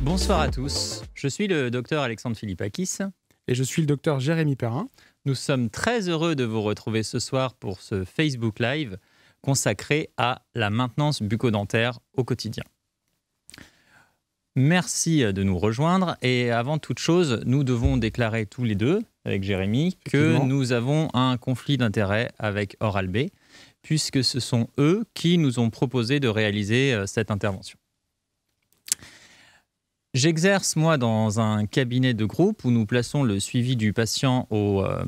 Bonsoir à tous, je suis le docteur Alexandre Philippakis. Et je suis le docteur Jérémy Perrin. Nous sommes très heureux de vous retrouver ce soir pour ce Facebook Live consacré à la maintenance bucco-dentaire au quotidien. Merci de nous rejoindre et avant toute chose, nous devons déclarer tous les deux, avec Jérémy, que nous avons un conflit d'intérêts avec Oral-B, puisque ce sont eux qui nous ont proposé de réaliser euh, cette intervention. J'exerce, moi, dans un cabinet de groupe où nous plaçons le suivi du patient au, euh,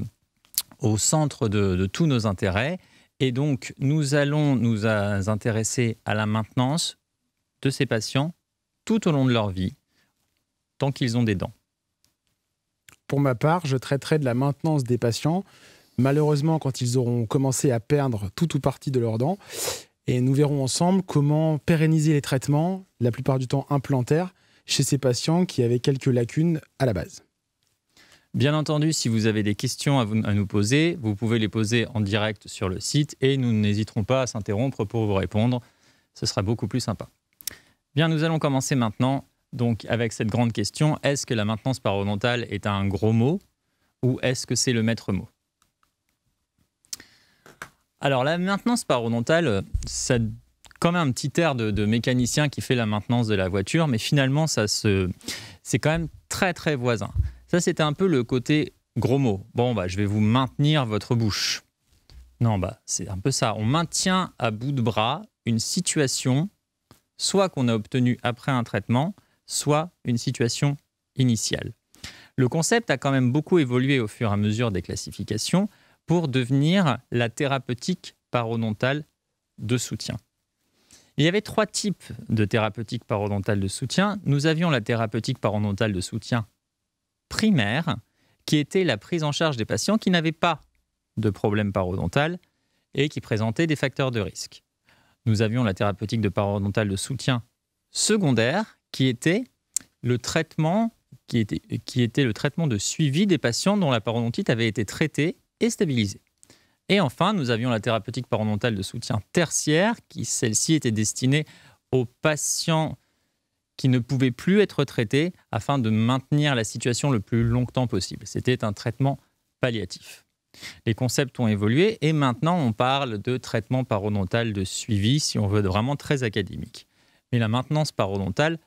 au centre de, de, tous nos intérêts. Et donc, nous allons nous intéresser à la maintenance de ces patients tout au long de leur vie, tant qu'ils ont des dents. Pour ma part, je traiterai de la maintenance des patients, malheureusement quand ils auront commencé à perdre tout ou partie de leurs dents. Et nous verrons ensemble comment pérenniser les traitements, la plupart du temps implantaires, chez ces patients qui avaient quelques lacunes à la base. Bien entendu, si vous avez des questions à, nous poser, vous pouvez les poser en direct sur le site et nous n'hésiterons pas à s'interrompre pour vous répondre. Ce sera beaucoup plus sympa. Bien, nous allons commencer maintenant donc avec cette grande question est-ce que la maintenance parodontale est un gros mot ou est-ce que c'est le maître mot? Alors, la maintenance parodontale, ça comme un petit air de, mécanicien qui fait la maintenance de la voiture, mais finalement, ça se, c'est quand même très très voisin. Ça, c'était un peu le côté gros mot. Bon, bah, je vais vous maintenir votre bouche. Non, bah, c'est un peu ça. On maintient à bout de bras une situation, soit qu'on a obtenue après un traitement, soit une situation initiale. Le concept a quand même beaucoup évolué au fur et à mesure des classifications pour devenir la thérapeutique parodontale de soutien. Il y avait trois types de thérapeutique parodontale de soutien. Nous avions la thérapeutique parodontale de soutien primaire, qui était la prise en charge des patients qui n'avaient pas de problème parodontal et qui présentaient des facteurs de risque. Nous avions la thérapeutique de parodontal de soutien secondaire, qui était le traitement qui était, qui était le traitement de suivi des patients dont la parodontite avait été traitée et stabilisée. Et enfin, nous avions la thérapeutique parodontale de soutien tertiaire, qui celle-ci était destinée aux patients qui ne pouvaient plus être traités afin de maintenir la situation le plus longtemps possible. C'était un traitement palliatif. Les concepts ont évolué et maintenant on parle de traitement parodontal de suivi si on veut vraiment très académique. Mais la maintenance parodontale,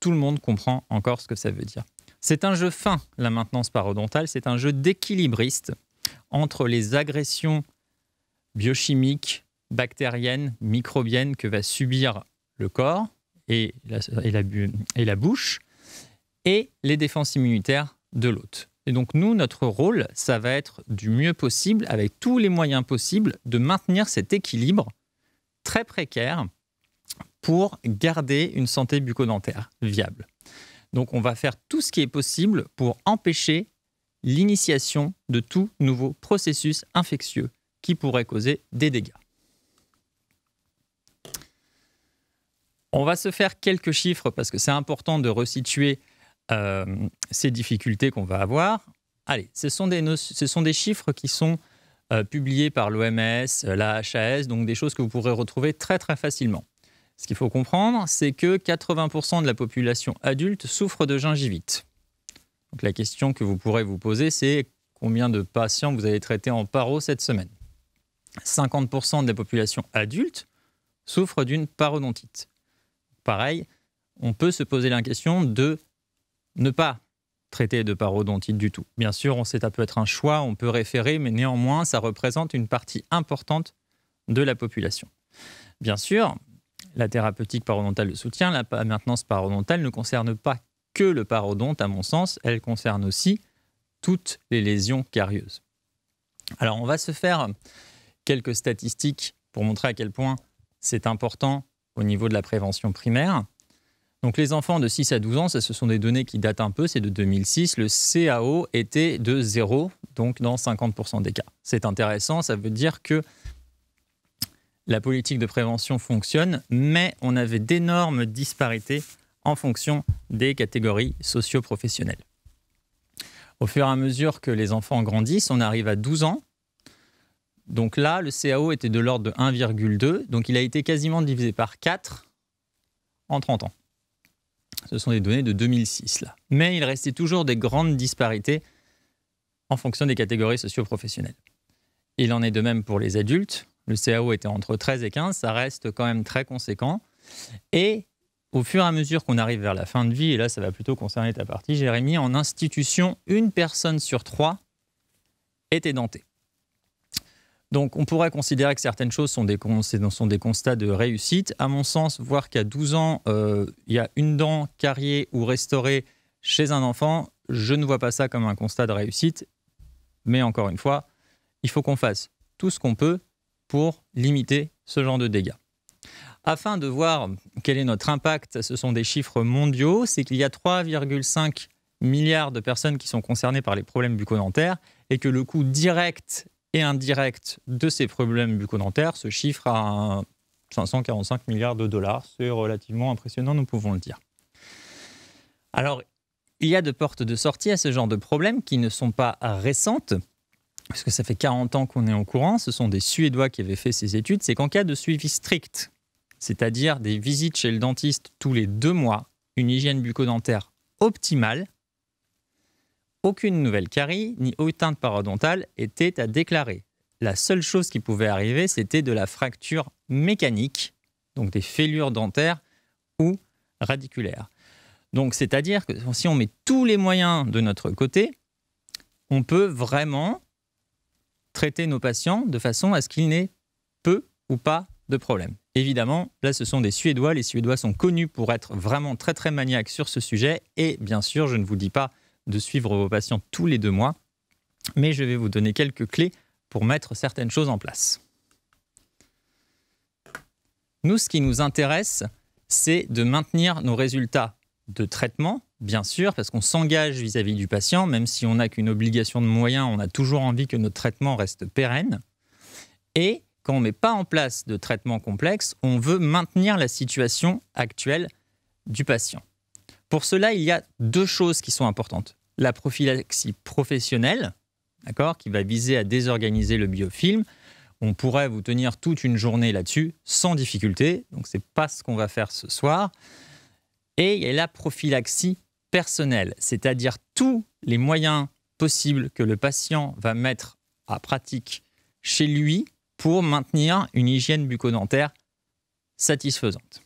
tout le monde comprend encore ce que ça veut dire. C'est un jeu fin, la maintenance parodontale, c'est un jeu d'équilibriste entre les agressions biochimiques, bactériennes, microbiennes que va subir le corps et la, et la, bouche, et les défenses immunitaires de l'hôte. Et donc nous, notre rôle, ça va être du mieux possible, avec tous les moyens possibles, de maintenir cet équilibre très précaire pour garder une santé bucco-dentaire viable. Donc on va faire tout ce qui est possible pour empêcher l'initiation de tout nouveau processus infectieux qui pourrait causer des dégâts. On va se faire quelques chiffres parce que c'est important de resituer euh, ces difficultés qu'on va avoir. Allez, ce sont des, chiffres qui sont euh, publiés par l'OMS, la HAS, donc des choses que vous pourrez retrouver très très facilement. Ce qu'il faut comprendre, c'est que 80% de la population adulte souffre de gingivite. Donc la question que vous pourrez vous poser, c'est combien de patients vous avez traités en paro cette semaine? 50% de la population adulte souffre d'une parodontite. Pareil, on peut se poser la question de ne pas traiter de parodontite du tout. Bien sûr, on sait, ça peut être un choix, on peut référer, mais néanmoins, ça représente une partie importante de la population. Bien sûr, la thérapeutique parodontale de soutien, la maintenance parodontale ne concerne pas que le parodonte, à mon sens, elle concerne aussi toutes les lésions carieuses. Alors, on va se faire quelques statistiques pour montrer à quel point c'est important au niveau de la prévention primaire. Donc, les enfants de 6 à 12 ans, ce sont des données qui datent un peu, c'est de 2006. Le CAO était de 0, donc dans 50% des cas. C'est intéressant, ça veut dire que la politique de prévention fonctionne, mais on avait d'énormes disparités en fonction des catégories socio-professionnelles. Au fur et à mesure que les enfants grandissent, on arrive à 12 ans. Donc là, le CAO était de l'ordre de 1,2, donc il a été quasiment divisé par 4 en 30 ans. Ce sont des données de 2006 là. Mais il restait toujours des grandes disparités en fonction des catégories socio-professionnelles. Il en est de même pour les adultes. Le CAO était entre 13 et 15, ça reste quand même très conséquent. Et au fur et à mesure qu'on arrive vers la fin de vie, et là ça va plutôt concerner ta partie, Jérémy, en institution, une personne sur trois est édentée. Donc on pourrait considérer que certaines choses sont des, des constats de réussite. À mon sens, voir qu'à 12 ans, euh, il y a une dent carriée ou restaurée chez un enfant, je ne vois pas ça comme un constat de réussite. Mais encore une fois, il faut qu'on fasse tout ce qu'on peut pour limiter ce genre de dégâts. Afin de voir quel est notre impact, ce sont des chiffres mondiaux, c'est qu'il y a 3,5 milliards de personnes qui sont concernées par les problèmes bucco-dentaires et que le coût direct et indirect de ces problèmes bucco-dentaires se chiffre à 545 milliards de dollars. C'est relativement impressionnant, nous pouvons le dire. Alors, il y a de portes de sortie à ce genre de problèmes qui ne sont pas récentes, parce que ça fait 40 ans qu'on est en courant, ce sont des Suédois qui avaient fait ces études, c'est qu'en cas de suivi strict, c'est-à-dire des visites chez le dentiste tous les deux mois, une hygiène bucco-dentaire optimale, aucune nouvelle carie ni éteinte parodontale était à déclarer. La seule chose qui pouvait arriver, c'était de la fracture mécanique, donc des fêlures dentaires ou radiculaires. Donc, c'est-à-dire que si on met tous les moyens de notre côté, on peut vraiment traiter nos patients de façon à ce qu'il n'ait peu ou pas de problème. Évidemment, là, ce sont des Suédois. Les Suédois sont connus pour être vraiment très, très maniaques sur ce sujet. Et bien sûr, je ne vous dis pas de suivre vos patients tous les deux mois, mais je vais vous donner quelques clés pour mettre certaines choses en place. Nous, ce qui nous intéresse, c'est de maintenir nos résultats de traitement, bien sûr, parce qu'on s'engage vis-à-vis du patient, même si on n'a qu'une obligation de moyens, on a toujours envie que notre traitement reste pérenne. Et quand on ne met pas en place de traitement complexe, on veut maintenir la situation actuelle du patient. Pour cela, il y a deux choses qui sont importantes la prophylaxie professionnelle, d'accord, qui va viser à désorganiser le biofilm. On pourrait vous tenir toute une journée là-dessus sans difficulté, donc ce n'est pas ce qu'on va faire ce soir. Et il y a la prophylaxie personnelle, c'est-à-dire tous les moyens possibles que le patient va mettre à pratique chez lui pour maintenir une hygiène bucco-dentaire satisfaisante.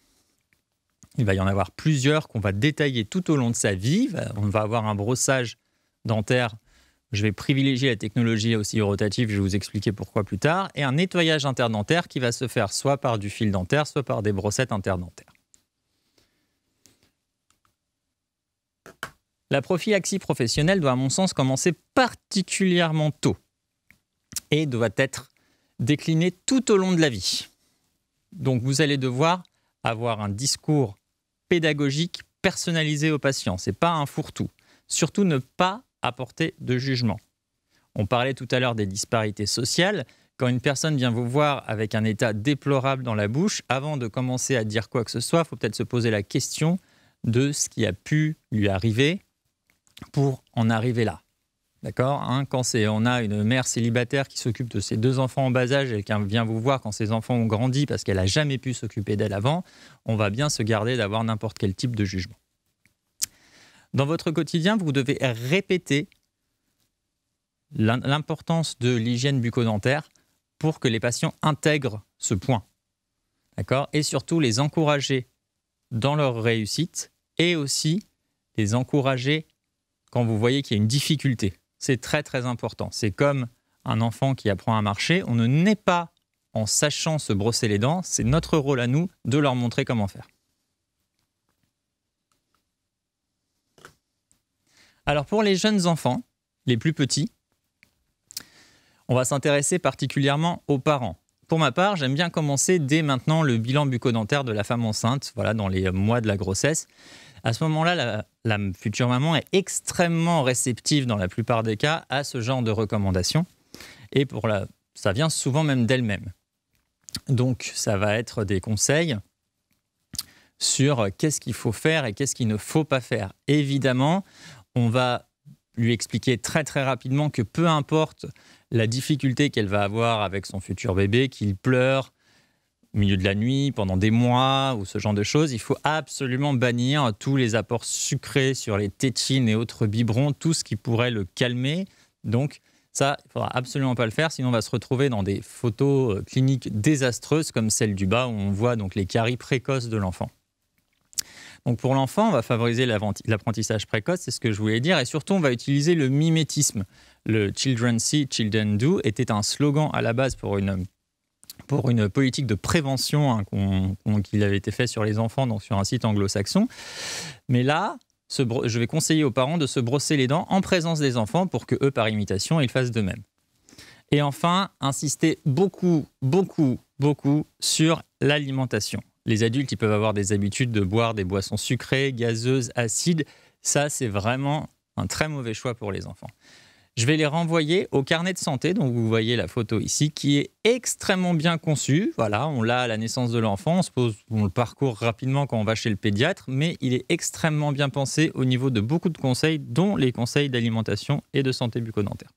Il va y en avoir plusieurs qu'on va détailler tout au long de sa vie. On va avoir un brossage dentaire. Je vais privilégier la technologie aussi rotative, je vais vous expliquer pourquoi plus tard. Et un nettoyage interdentaire qui va se faire soit par du fil dentaire, soit par des brossettes interdentaires. La prophylaxie professionnelle doit, à mon sens, commencer particulièrement tôt et doit être déclinée tout au long de la vie. Donc vous allez devoir avoir un discours pédagogique personnalisé au patient. Ce n'est pas un fourre-tout. Surtout ne pas apporter de jugement. On parlait tout à l'heure des disparités sociales. Quand une personne vient vous voir avec un état déplorable dans la bouche, avant de commencer à dire quoi que ce soit, il faut peut-être se poser la question de ce qui a pu lui arriver pour en arriver là. D'accord hein, Quand on a une mère célibataire qui s'occupe de ses deux enfants en bas âge et qui vient vous voir quand ses enfants ont grandi parce qu'elle n'a jamais pu s'occuper d'elle avant, on va bien se garder d'avoir n'importe quel type de jugement. Dans votre quotidien, vous devez répéter l'importance de l'hygiène bucco-dentaire pour que les patients intègrent ce point. D'accord Et surtout les encourager dans leur réussite et aussi les encourager quand vous voyez qu'il y a une difficulté c'est très très important. C'est comme un enfant qui apprend à marcher. On ne naît pas en sachant se brosser les dents. C'est notre rôle à nous de leur montrer comment faire. Alors pour les jeunes enfants, les plus petits, on va s'intéresser particulièrement aux parents. Pour ma part, j'aime bien commencer dès maintenant le bilan bucco-dentaire de la femme enceinte, voilà, dans les mois de la grossesse. À ce moment-là, la, future maman est extrêmement réceptive dans la plupart des cas à ce genre de recommandations. Et pour la, ça vient souvent même d'elle-même. Donc, ça va être des conseils sur qu'est-ce qu'il faut faire et qu'est-ce qu'il ne faut pas faire. Évidemment, on va lui expliquer très très rapidement que peu importe la difficulté qu'elle va avoir avec son futur bébé, qu'il pleure au milieu de la nuit, pendant des mois ou ce genre de choses, il faut absolument bannir tous les apports sucrés sur les tétines et autres biberons, tout ce qui pourrait le calmer. Donc ça, il faudra absolument pas le faire, sinon on va se retrouver dans des photos euh, cliniques désastreuses comme celle du bas où on voit donc les caries précoces de l'enfant. Donc pour l'enfant, on va favoriser l'apprentissage précoce, c'est ce que je voulais dire, et surtout on va utiliser le mimétisme. Le Children See, Children Do était un slogan à la base pour une, pour une politique de prévention hein, qui avait été fait sur les enfants, donc sur un site anglo-saxon. Mais là, je vais conseiller aux parents de se brosser les dents en présence des enfants pour que eux, par imitation, ils fassent de même. Et enfin, insister beaucoup, beaucoup, beaucoup sur l'alimentation. Les adultes, ils peuvent avoir des habitudes de boire des boissons sucrées, gazeuses, acides. Ça, c'est vraiment un très mauvais choix pour les enfants. Je vais les renvoyer au carnet de santé, dont vous voyez la photo ici, qui est extrêmement bien conçu. Voilà, on l'a à la naissance de l'enfant, on, on le parcourt rapidement quand on va chez le pédiatre, mais il est extrêmement bien pensé au niveau de beaucoup de conseils, dont les conseils d'alimentation et de santé bucco-dentaire.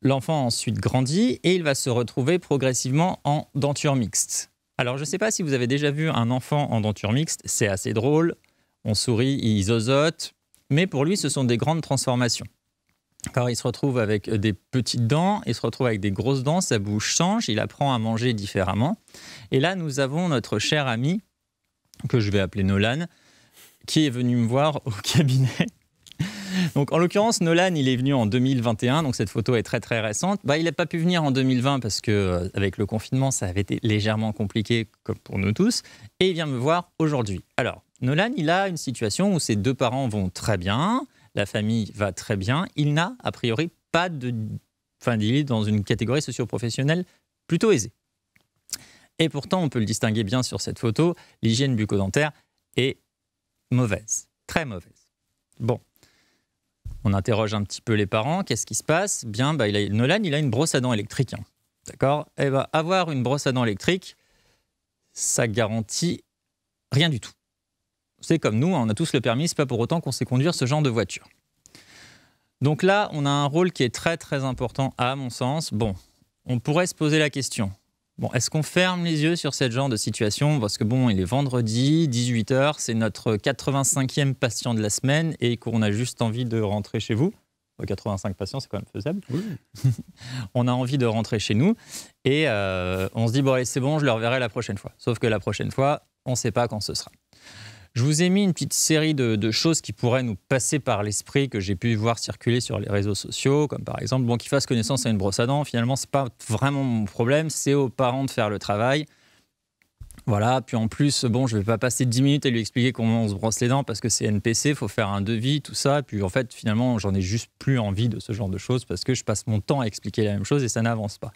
L'enfant ensuite grandit et il va se retrouver progressivement en denture mixte. Alors je ne sais pas si vous avez déjà vu un enfant en denture mixte, c'est assez drôle, on sourit, il zozote, mais pour lui ce sont des grandes transformations. Car il se retrouve avec des petites dents, il se retrouve avec des grosses dents, sa bouche change, il apprend à manger différemment. Et là nous avons notre cher ami, que je vais appeler Nolan, qui est venu me voir au cabinet donc en l'occurrence, Nolan, il est venu en 2021, donc cette photo est très très récente. Bah, il n'a pas pu venir en 2020 parce que euh, avec le confinement, ça avait été légèrement compliqué comme pour nous tous, et il vient me voir aujourd'hui. Alors, Nolan, il a une situation où ses deux parents vont très bien, la famille va très bien, il n'a a priori pas de... Enfin, il est dans une catégorie socio-professionnelle plutôt aisée. Et pourtant, on peut le distinguer bien sur cette photo, l'hygiène bucco-dentaire est mauvaise, très mauvaise. Bon, on interroge un petit peu les parents. Qu'est-ce qui se passe? Bien, bah, Nolan, il a une brosse à dents électrique. Hein. D'accord? Eh ben, avoir une brosse à dents électrique, ça garantit rien du tout. C'est comme nous, hein, on a tous le permis, c'est pas pour autant qu'on sait conduire ce genre de voiture. Donc là, on a un rôle qui est très très important à mon sens. Bon, on pourrait se poser la question Bon, est-ce qu'on ferme les yeux sur ce genre de situation? Parce que bon, il est vendredi, 18h, c'est notre 85e patient de la semaine et qu'on a juste envie de rentrer chez vous. 85 patients, c'est quand même faisable. on a envie de rentrer chez nous et euh, on se dit, bon, allez, c'est bon, je le reverrai la prochaine fois. Sauf que la prochaine fois, on ne sait pas quand ce sera. Je vous ai mis une petite série de, choses qui pourraient nous passer par l'esprit que j'ai pu voir circuler sur les réseaux sociaux, comme par exemple, bon, qu'il fasse connaissance à une brosse à dents. Finalement, c'est pas vraiment mon problème, c'est aux parents de faire le travail. Voilà, puis en plus, bon, je vais pas passer 10 minutes à lui expliquer comment on se brosse les dents parce que c'est NPC, il faut faire un devis, tout ça. Puis en fait, finalement, j'en ai juste plus envie de ce genre de choses parce que je passe mon temps à expliquer la même chose et ça n'avance pas.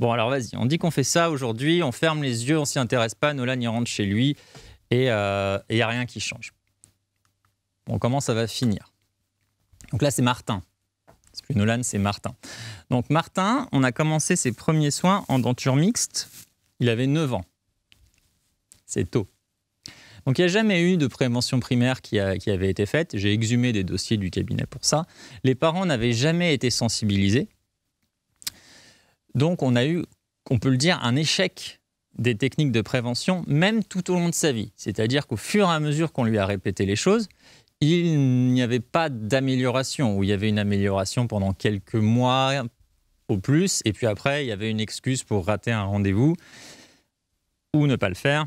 Bon, alors vas-y, on dit qu'on fait ça aujourd'hui, on ferme les yeux, on s'y intéresse pas, Nolan y rentre chez lui et il euh, n'y a rien qui change. Bon, comment ça va finir Donc là, c'est Martin. C'est plus Nolan, c'est Martin. Donc Martin, on a commencé ses premiers soins en denture mixte. Il avait 9 ans. C'est tôt. Donc il n'y a jamais eu de prévention primaire qui, qui avait été faite. J'ai exhumé des dossiers du cabinet pour ça. Les parents n'avaient jamais été sensibilisés. Donc on a eu, on peut le dire, un échec des techniques de prévention, même tout au long de sa vie. C'est-à-dire qu'au fur et à mesure qu'on lui a répété les choses, il n'y avait pas d'amélioration, ou il y avait une amélioration pendant quelques mois au plus, et puis après, il y avait une excuse pour rater un rendez-vous ou ne pas le faire.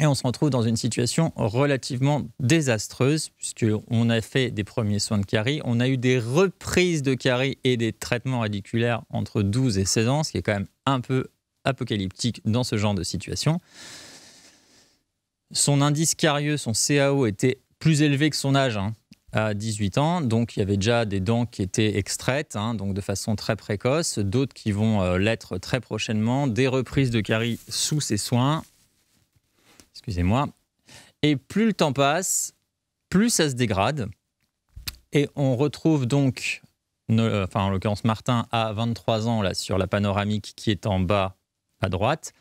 Et on se retrouve dans une situation relativement désastreuse, puisqu'on a fait des premiers soins de carie, on a eu des reprises de carie et des traitements radiculaires entre 12 et 16 ans, ce qui est quand même un peu apocalyptique dans ce genre de situation. Son indice carieux, son CAO, était plus élevé que son âge. Hein, à 18 ans, donc il y avait déjà des dents qui étaient extraites, hein, donc de façon très précoce, d'autres qui vont euh, l'être très prochainement, des reprises de carie sous ses soins. Excusez-moi. Et plus le temps passe, plus ça se dégrade. Et on retrouve donc, enfin en l'occurrence Martin, à 23 ans là, sur la panoramique qui est en bas à droite,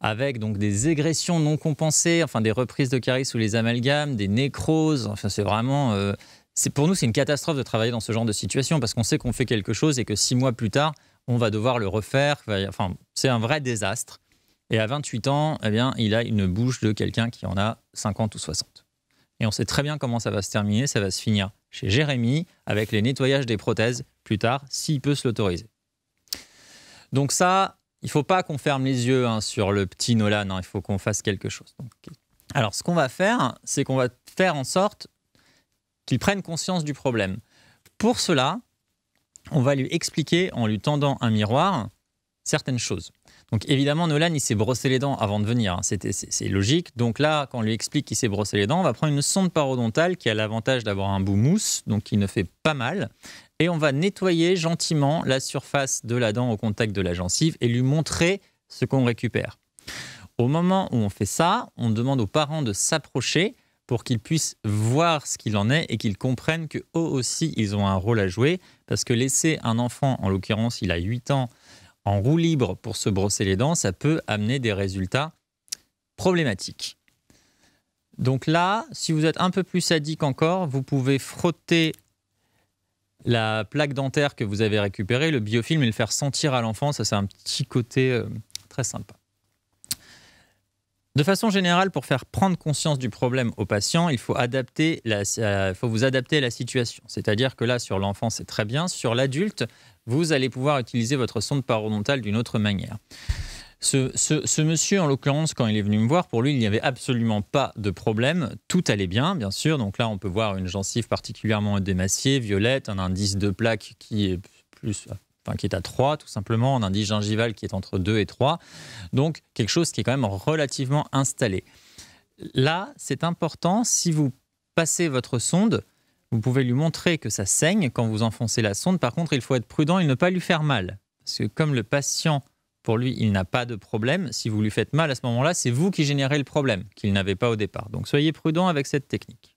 avec donc des égressions non compensées, enfin des reprises de caries sous les amalgames, des nécroses. Enfin, c'est vraiment. Euh, c'est pour nous, c'est une catastrophe de travailler dans ce genre de situation parce qu'on sait qu'on fait quelque chose et que six mois plus tard, on va devoir le refaire. Enfin, c'est un vrai désastre. Et à 28 ans, eh bien, il a une bouche de quelqu'un qui en a 50 ou 60. Et on sait très bien comment ça va se terminer. Ça va se finir chez Jérémy avec les nettoyages des prothèses plus tard, s'il peut se l'autoriser. Donc ça, il ne faut pas qu'on ferme les yeux hein, sur le petit Nolan. Hein. il faut qu'on fasse quelque chose. alors, ce qu'on va faire, c'est qu'on va faire en sorte qu'il prenne conscience du problème. Pour cela, on va lui expliquer en lui tendant un miroir certaines choses. Donc évidemment, Nolan, il s'est brossé les dents avant de venir. Hein. C'est logique. Donc là, quand on lui explique qu'il s'est brossé les dents, on va prendre une sonde parodontale qui a l'avantage d'avoir un bout mousse, donc qui ne fait pas mal. Et on va nettoyer gentiment la surface de la dent au contact de la gencive et lui montrer ce qu'on récupère. Au moment où on fait ça, on demande aux parents de s'approcher pour qu'ils puissent voir ce qu'il en est et qu'ils comprennent qu'eux aussi, ils ont un rôle à jouer. Parce que laisser un enfant, en l'occurrence, il a 8 ans, en roue libre pour se brosser les dents, ça peut amener des résultats problématiques. Donc là, si vous êtes un peu plus sadique encore, vous pouvez frotter la plaque dentaire que vous avez récupérée, le biofilm, et le faire sentir à l'enfant. Ça, c'est un petit côté euh, très sympa. De façon générale, pour faire prendre conscience du problème au patient, il faut, adapter euh, faut vous adapter à la situation. C'est-à-dire que là, sur l'enfant, c'est très bien. Sur l'adulte, vous allez pouvoir utiliser votre sonde parodontale d'une autre manière. Ce, monsieur, en l'occurrence, quand il est venu me voir, pour lui, il n'y avait absolument pas de problème. Tout allait bien, bien sûr. Donc là, on peut voir une gencive particulièrement démaciée, violette, un indice de plaque qui est plus, enfin, qui est à 3, tout simplement, un indice gingival qui est entre 2 et 3. Donc, quelque chose qui est quand même relativement installé. Là, c'est important, si vous passez votre sonde, vous pouvez lui montrer que ça saigne quand vous enfoncez la sonde. Par contre, il faut être prudent et ne pas lui faire mal. Parce que comme le patient, pour lui, il n'a pas de problème, si vous lui faites mal à ce moment-là, c'est vous qui générez le problème qu'il n'avait pas au départ. Donc soyez prudent avec cette technique.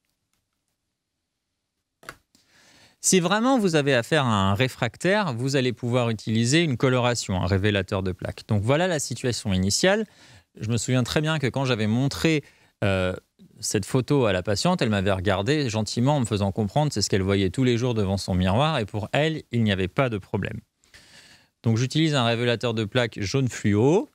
Si vraiment vous avez affaire à un réfractaire, vous allez pouvoir utiliser une coloration, un révélateur de plaques. Donc voilà la situation initiale. Je me souviens très bien que quand j'avais montré euh, cette photo à la patiente, elle m'avait regardé gentiment en me faisant comprendre c'est ce qu'elle voyait tous les jours devant son miroir et pour elle, il n'y avait pas de problème. Donc j'utilise un révélateur de plaques jaune fluo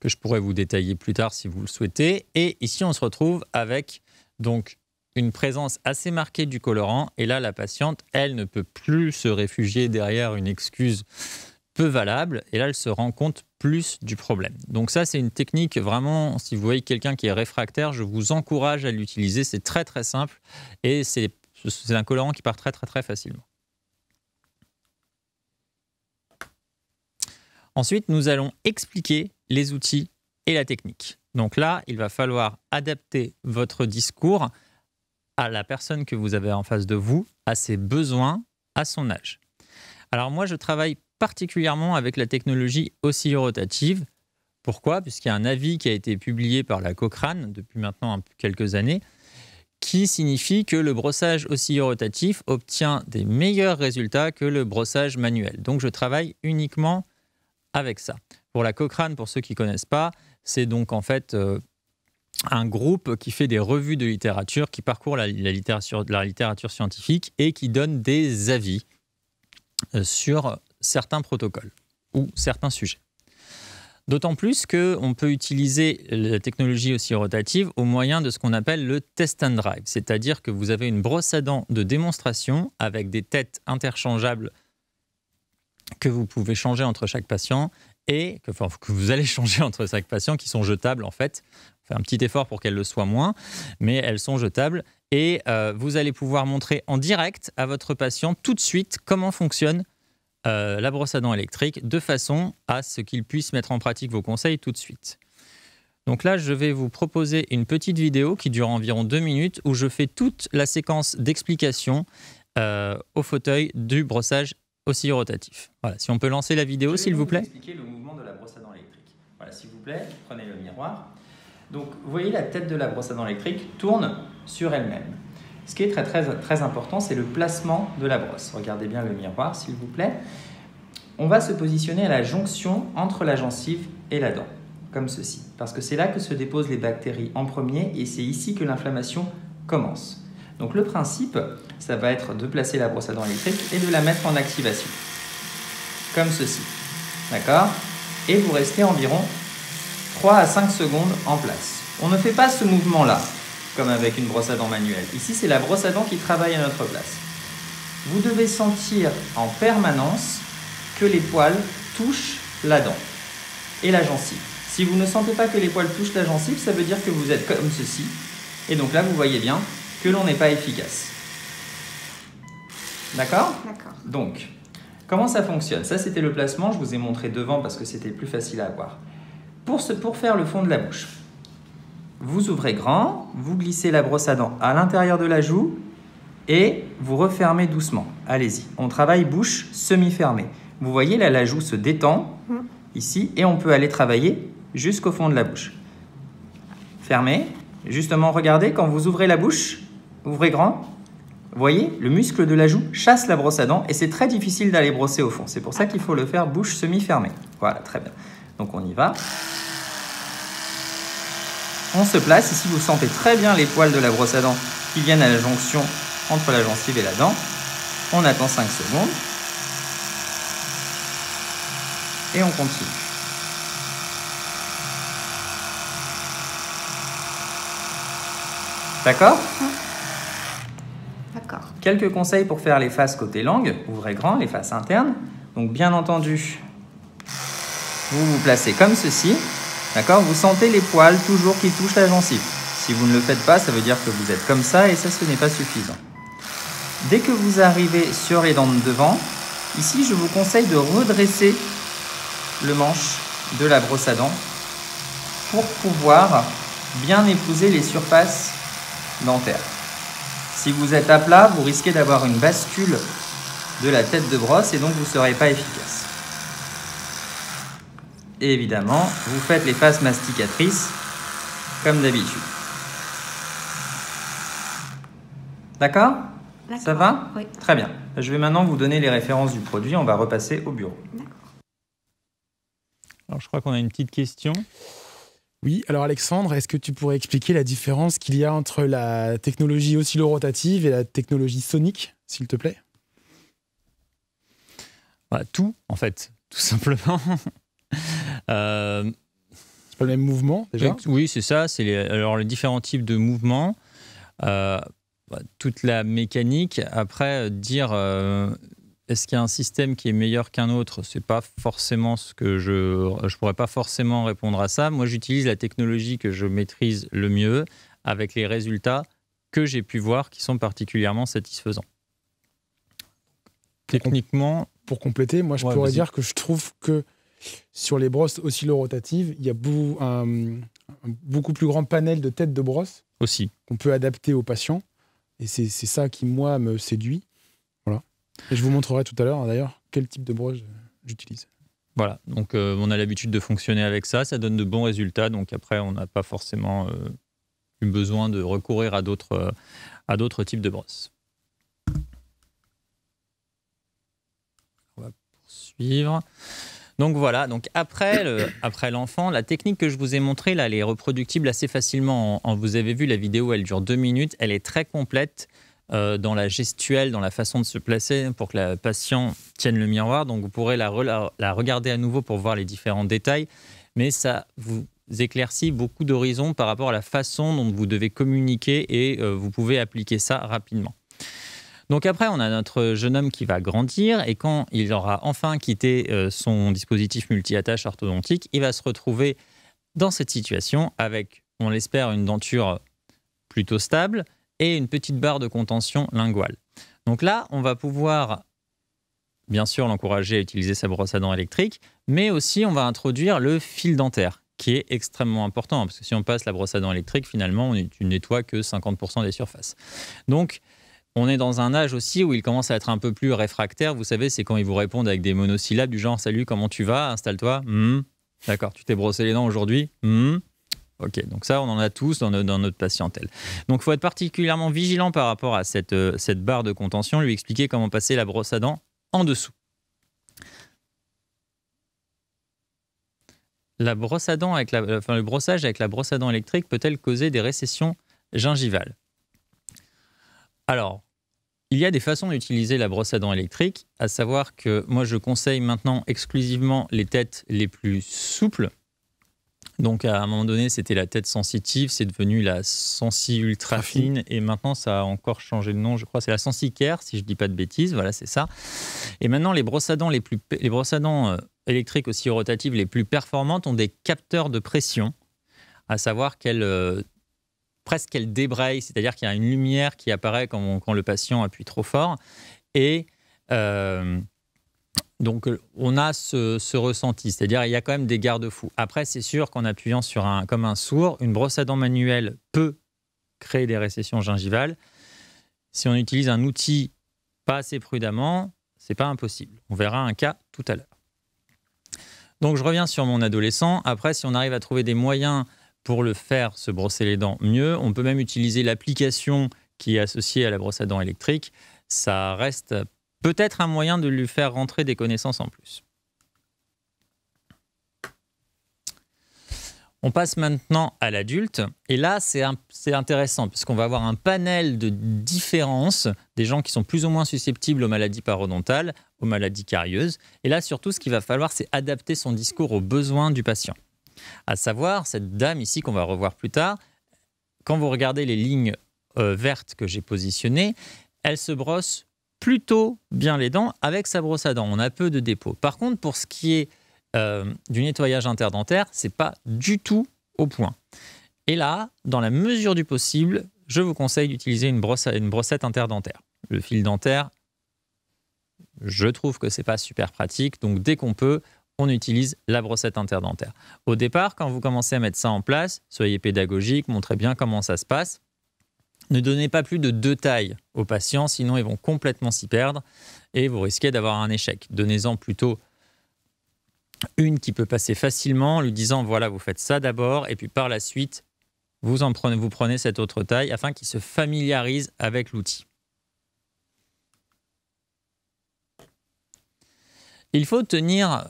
que je pourrais vous détailler plus tard si vous le souhaitez. Et ici, on se retrouve avec donc une présence assez marquée du colorant. Et là, la patiente, elle ne peut plus se réfugier derrière une excuse peu valable. Et là, elle se rend compte plus du problème. Donc ça, c'est une technique vraiment, si vous voyez quelqu'un qui est réfractaire, je vous encourage à l'utiliser. C'est très très simple et c'est un colorant qui part très très très facilement. Ensuite, nous allons expliquer les outils et la technique. Donc là, il va falloir adapter votre discours à la personne que vous avez en face de vous, à ses besoins, à son âge. Alors moi, je travaille particulièrement avec la technologie oscillo-rotative. Pourquoi? Puisqu'il y a un avis qui a été publié par la Cochrane depuis maintenant quelques années qui signifie que le brossage oscillo-rotatif obtient des meilleurs résultats que le brossage manuel. Donc je travaille uniquement avec ça. Pour la Cochrane, pour ceux qui ne connaissent pas, c'est donc en fait euh, un groupe qui fait des revues de littérature, qui parcourt la, littérature, scientifique et qui donne des avis euh, sur certains protocoles ou certains sujets. D'autant plus qu'on peut utiliser la technologie aussi rotative au moyen de ce qu'on appelle le test and drive, c'est-à-dire que vous avez une brosse à dents de démonstration avec des têtes interchangeables que vous pouvez changer entre chaque patient et que, vous allez changer entre chaque patient qui sont jetables en fait. On fait un petit effort pour qu'elles le soient moins, mais elles sont jetables et euh, vous allez pouvoir montrer en direct à votre patient tout de suite comment fonctionne euh, la brosse à dents électrique de façon à ce qu'il puisse mettre en pratique vos conseils tout de suite. Donc là, je vais vous proposer une petite vidéo qui dure environ deux minutes où je fais toute la séquence d'explication euh, au fauteuil du brossage aussi rotatif. Voilà, si on peut lancer la vidéo, s'il vous plaît. expliquer le mouvement de la brosse à dents électrique? Voilà, s'il vous plaît, prenez le miroir. Donc, vous voyez, la tête de la brosse à dents électrique tourne sur elle-même. Ce qui est très, très, très important, c'est le placement de la brosse. Regardez bien le miroir, s'il vous plaît. on va se positionner à la jonction entre la gencive et la dent, comme ceci, parce que c'est là que se déposent les bactéries en premier et c'est ici que l'inflammation commence. Donc le principe, ça va être de placer la brosse à dents électrique et de la mettre en activation, comme ceci. D'accord? Et vous restez environ 3 à 5 secondes en place. On ne fait pas ce mouvement-là, comme avec une brosse à dents manuelle. Ici, c'est la brosse à dents qui travaille à notre place. Vous devez sentir en permanence que les poils touchent la dent et la gencive. Si vous ne sentez pas que les poils touchent la gencive, ça veut dire que vous êtes comme ceci. Et donc là, vous voyez bien que l'on n'est pas efficace. D'accord? D'accord. Donc, comment ça fonctionne? Ça, c'était le placement. Je vous ai montré devant parce que c'était plus facile à voir. Pour, ce, pour faire le fond de la bouche, vous ouvrez grand, vous glissez la brosse à dents à l'intérieur de la joue et vous refermez doucement. Allez-y. On travaille bouche semi-fermée. Vous voyez là, la joue se détend Mhm. ici et on peut aller travailler jusqu'au fond de la bouche. Fermez. Justement, regardez, quand vous ouvrez la bouche, ouvrez grand. Voyez, le muscle de la joue chasse la brosse à dents et c'est très difficile d'aller brosser au fond. C'est pour ça qu'il faut le faire bouche semi-fermée. Voilà, très bien. Donc on y va. On se place. Ici, vous sentez très bien les poils de la brosse à dents qui viennent à la jonction entre la gencive et la dent. On attend 5 secondes. Et on continue. D'accord? D'accord. Quelques conseils pour faire les faces côté langue. Ouvrez grand, les faces internes. Donc bien entendu, vous vous placez comme ceci. D'accord? Vous sentez les poils toujours qui touchent la gencive. Si vous ne le faites pas, ça veut dire que vous êtes comme ça et ça, ce n'est pas suffisant. Dès que vous arrivez sur les dents de devant, ici, je vous conseille de redresser le manche de la brosse à dents pour pouvoir bien épouser les surfaces dentaires. Si vous êtes à plat, vous risquez d'avoir une bascule de la tête de brosse et donc vous ne serez pas efficace. Et évidemment, vous faites les faces masticatrices comme d'habitude. D'accord? Ça va? Oui. Très bien. Je vais maintenant vous donner les références du produit. On va repasser au bureau. Alors, je crois qu'on a une petite question. Oui, alors Alexandre, est-ce que tu pourrais expliquer la différence qu'il y a entre la technologie oscillo-rotative et la technologie sonique, s'il te plaît? Voilà, tout, en fait, tout simplement. Euh, C'est pas le même mouvement, déjà? Oui, c'est ça. C'est les, alors les différents types de mouvements, euh, bah, toute la mécanique. Après, euh, dire euh, est-ce qu'il y a un système qui est meilleur qu'un autre, c'est pas forcément ce que je, je pourrais pas forcément répondre à ça. Moi, j'utilise la technologie que je maîtrise le mieux, avec les résultats que j'ai pu voir qui sont particulièrement satisfaisants. Techniquement, Pour compléter, moi je Ouais, pourrais dire que je trouve que sur les brosses oscillo-rotatives, il y a beau- un, un beaucoup plus grand panel de têtes de brosse aussi. qu'on peut adapter aux patients. Et c'est ça qui, moi, me séduit. Et je vous montrerai tout à l'heure, d'ailleurs, quel type de brosse j'utilise. Voilà, donc euh, on a l'habitude de fonctionner avec ça, ça donne de bons résultats, donc après on n'a pas forcément euh, eu besoin de recourir à d'autres euh, à d'autres types de brosses. On va poursuivre. Donc voilà, donc après après l'enfant, la technique que je vous ai montrée là, elle est reproductible assez facilement. En, en- vous avez vu la vidéo, elle dure deux minutes, elle est très complète euh, dans la gestuelle, dans la façon de se placer pour que la patient tienne le miroir. Donc vous pourrez la, re- la- la regarder à nouveau pour voir les différents détails, mais ça vous éclaircit beaucoup d'horizons par rapport à la façon dont vous devez communiquer et euh, vous pouvez appliquer ça rapidement. Donc après, on a notre jeune homme qui va grandir et quand il aura enfin quitté euh, son dispositif multi-attache orthodontique, il va se retrouver dans cette situation avec, on l'espère, une denture plutôt stable et une petite barre de contention linguale. Donc là, on va pouvoir bien sûr l'encourager à utiliser sa brosse à dents électrique, mais aussi on va introduire le fil dentaire, qui est extrêmement important, parce que si on passe la brosse à dents électrique, finalement, on ne nettoie que 50% des surfaces. Donc, on est dans un âge aussi où il commence à être un peu plus réfractaire. Vous savez, c'est quand ils vous répondent avec des monosyllabes du genre Salut, comment tu vas? Installe-toi. Hmm. D'accord, tu t'es brossé les dents aujourd'hui Hmm. Ok, donc ça, on en a tous dans, no- dans notre patientèle. Donc, il faut être particulièrement vigilant par rapport à cette, euh, cette barre de contention, lui expliquer comment passer la brosse à dents en dessous. la brosse à dents avec enfin, le brossage avec la brosse à dents électrique peut-elle causer des récessions gingivales? Alors, il y a des façons d'utiliser la brosse à dents électrique, à savoir que moi je conseille maintenant exclusivement les têtes les plus souples. Donc à un moment donné, c'était la tête sensitive, c'est devenu la sensi ultra fine, et maintenant ça a encore changé de nom, je crois, c'est la sensi care, si je ne dis pas de bêtises, voilà, c'est ça. Et maintenant, les brosses à dents, les, plus, les brosses à dents euh, électriques aussi rotatives les plus performantes ont des capteurs de pression, à savoir qu'elles euh, presque qu'elle débraye, c'est-à-dire qu'il y a une lumière qui apparaît quand, quand, le patient appuie trop fort. Et euh, donc, on a ce, ressenti, c'est-à-dire il y a quand même des garde-fous. Après, c'est sûr qu'en appuyant sur un, comme un sourd, une brosse à dents manuelle peut créer des récessions gingivales. Si on utilise un outil pas assez prudemment, c'est pas impossible. On verra un cas tout à l'heure. Donc, je reviens sur mon adolescent. Après, si on arrive à trouver des moyens pour le faire se brosser les dents mieux. On peut même utiliser l'application qui est associée à la brosse à dents électrique. Ça reste peut-être un moyen de lui faire rentrer des connaissances en plus. On passe maintenant à l'adulte. Et là, c'est intéressant puisqu'on va avoir un panel de différences des gens qui sont plus ou moins susceptibles aux maladies parodontales, aux maladies carieuses. Et là, surtout, ce qu'il va falloir, c'est adapter son discours aux besoins du patient. À savoir, cette dame ici qu'on va revoir plus tard, quand vous regardez les lignes euh, vertes que j'ai positionnées, elle se brosse plutôt bien les dents avec sa brosse à dents. On a peu de dépôts. Par contre, pour ce qui est euh, du nettoyage interdentaire, c'est pas du tout au point. Et là, dans la mesure du possible, je vous conseille d'utiliser une, brosse, une brossette interdentaire. Le fil dentaire, je trouve que c'est pas super pratique. Donc dès qu'on peut, on utilise la brossette interdentaire. Au départ, quand vous commencez à mettre ça en place, soyez pédagogique, montrez bien comment ça se passe. Ne donnez pas plus de deux tailles aux patients, sinon ils vont complètement s'y perdre et vous risquez d'avoir un échec. Donnez-en plutôt une qui peut passer facilement, lui disant voilà, vous faites ça d'abord, et puis par la suite, vous, en prenez, vous prenez cette autre taille afin qu'il se familiarise avec l'outil. Il faut tenir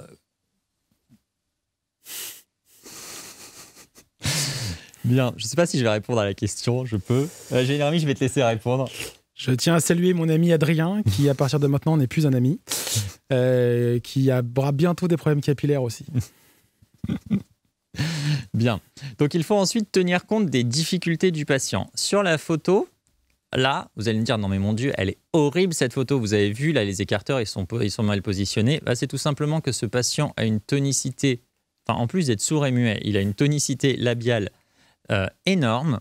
Bien, je ne sais pas si je vais répondre à la question, je peux. Euh, Jérémy, je vais te laisser répondre. Je tiens à saluer mon ami Adrien, qui à partir de maintenant n'est plus un ami, euh, qui aura bientôt des problèmes capillaires aussi. Bien. Donc il faut ensuite tenir compte des difficultés du patient. Sur la photo, là, vous allez me dire, non mais mon Dieu, elle est horrible cette photo. Vous avez vu, là, les écarteurs, ils sont, ils sont mal positionnés. Bah, c'est tout simplement que ce patient a une tonicité, enfin, en plus d'être sourd et muet, il a une tonicité labiale euh, énorme.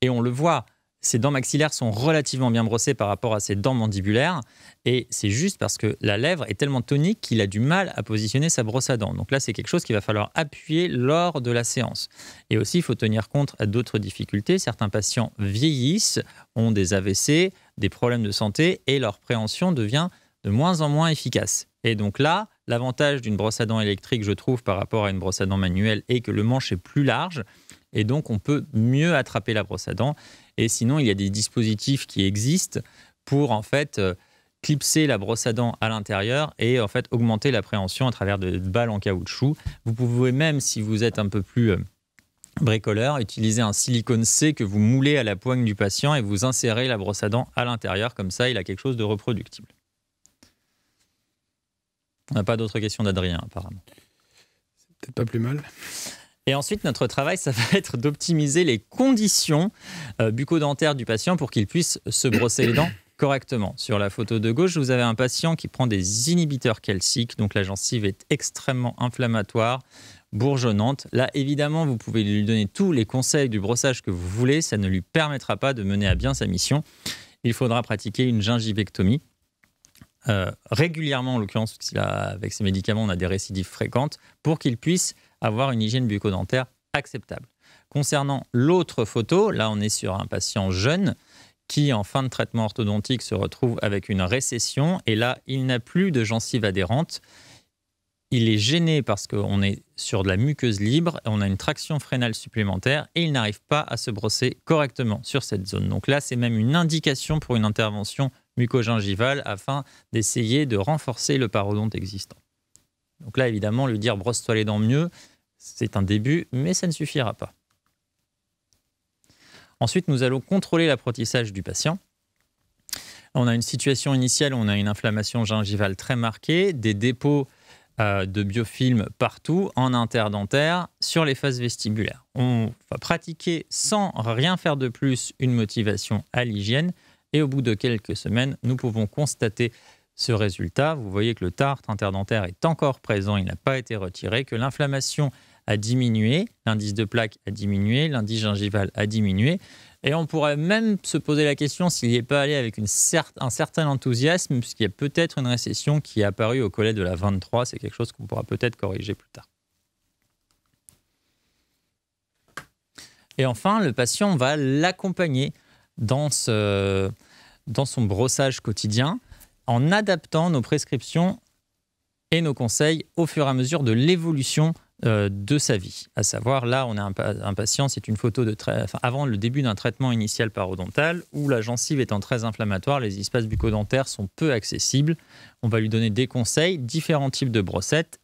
Et on le voit, ses dents maxillaires sont relativement bien brossées par rapport à ses dents mandibulaires. Et c'est juste parce que la lèvre est tellement tonique qu'il a du mal à positionner sa brosse à dents. Donc là, c'est quelque chose qu'il va falloir appuyer lors de la séance. Et aussi, il faut tenir compte d'autres difficultés. Certains patients vieillissent, ont des AVC, des problèmes de santé, et leur préhension devient de moins en moins efficace. Et donc là, l'avantage d'une brosse à dents électrique, je trouve, par rapport à une brosse à dents manuelle, est que le manche est plus large et donc on peut mieux attraper la brosse à dents. Et sinon, il y a des dispositifs qui existent pour en fait euh, clipser la brosse à dents à l'intérieur et en fait augmenter l'appréhension à travers de balles en caoutchouc. Vous pouvez même, si vous êtes un peu plus euh, bricoleur, utiliser un silicone C que vous moulez à la poigne du patient et vous insérez la brosse à dents à l'intérieur. Comme ça, il a quelque chose de reproductible. On n'a pas d'autres questions d'Adrien, apparemment. C'est peut-être pas plus mal. Et ensuite, notre travail, ça va être d'optimiser les conditions euh, bucco-dentaires du patient pour qu'il puisse se brosser les dents correctement. Sur la photo de gauche, vous avez un patient qui prend des inhibiteurs calciques, donc la gencive est extrêmement inflammatoire, bourgeonnante. Là, évidemment, vous pouvez lui donner tous les conseils du brossage que vous voulez, ça ne lui permettra pas de mener à bien sa mission. Il faudra pratiquer une gingivectomie. Euh, régulièrement, en l'occurrence, avec ces médicaments, on a des récidives fréquentes, pour qu'il puisse avoir une hygiène bucco-dentaire acceptable. Concernant l'autre photo, là on est sur un patient jeune qui en fin de traitement orthodontique se retrouve avec une récession et là il n'a plus de gencive adhérente. Il est gêné parce qu'on est sur de la muqueuse libre, on a une traction frénale supplémentaire et il n'arrive pas à se brosser correctement sur cette zone. Donc là, c'est même une indication pour une intervention muco-gingivale afin d'essayer de renforcer le parodonte existant. Donc là, évidemment, lui dire brosse-toi les dents mieux, C'est un début, mais ça ne suffira pas. Ensuite, nous allons contrôler l'apprentissage du patient. On a une situation initiale on a une inflammation gingivale très marquée, des dépôts euh, de biofilms partout, en interdentaire, sur les phases vestibulaires. On va pratiquer sans rien faire de plus une motivation à l'hygiène et au bout de quelques semaines, nous pouvons constater ce résultat. Vous voyez que le tartre interdentaire est encore présent, il n'a pas été retiré, que l'inflammation a diminué, l'indice de plaque a diminué, l'indice gingival a diminué. Et on pourrait même se poser la question s'il n'y est pas allé avec un certain enthousiasme, puisqu'il y a peut-être une récession qui est apparue au collet de la 23. C'est quelque chose qu'on pourra peut-être corriger plus tard. Et enfin, le patient va l'accompagner dans, dans son brossage quotidien en adaptant nos prescriptions et nos conseils au fur et à mesure de l'évolution euh, de sa vie. À savoir, là, on a un, patient, c'est une photo de avant le début d'un traitement initial parodontal, où la gencive étant très inflammatoire, les espaces bucco-dentaires sont peu accessibles. On va lui donner des conseils, différents types de brossettes.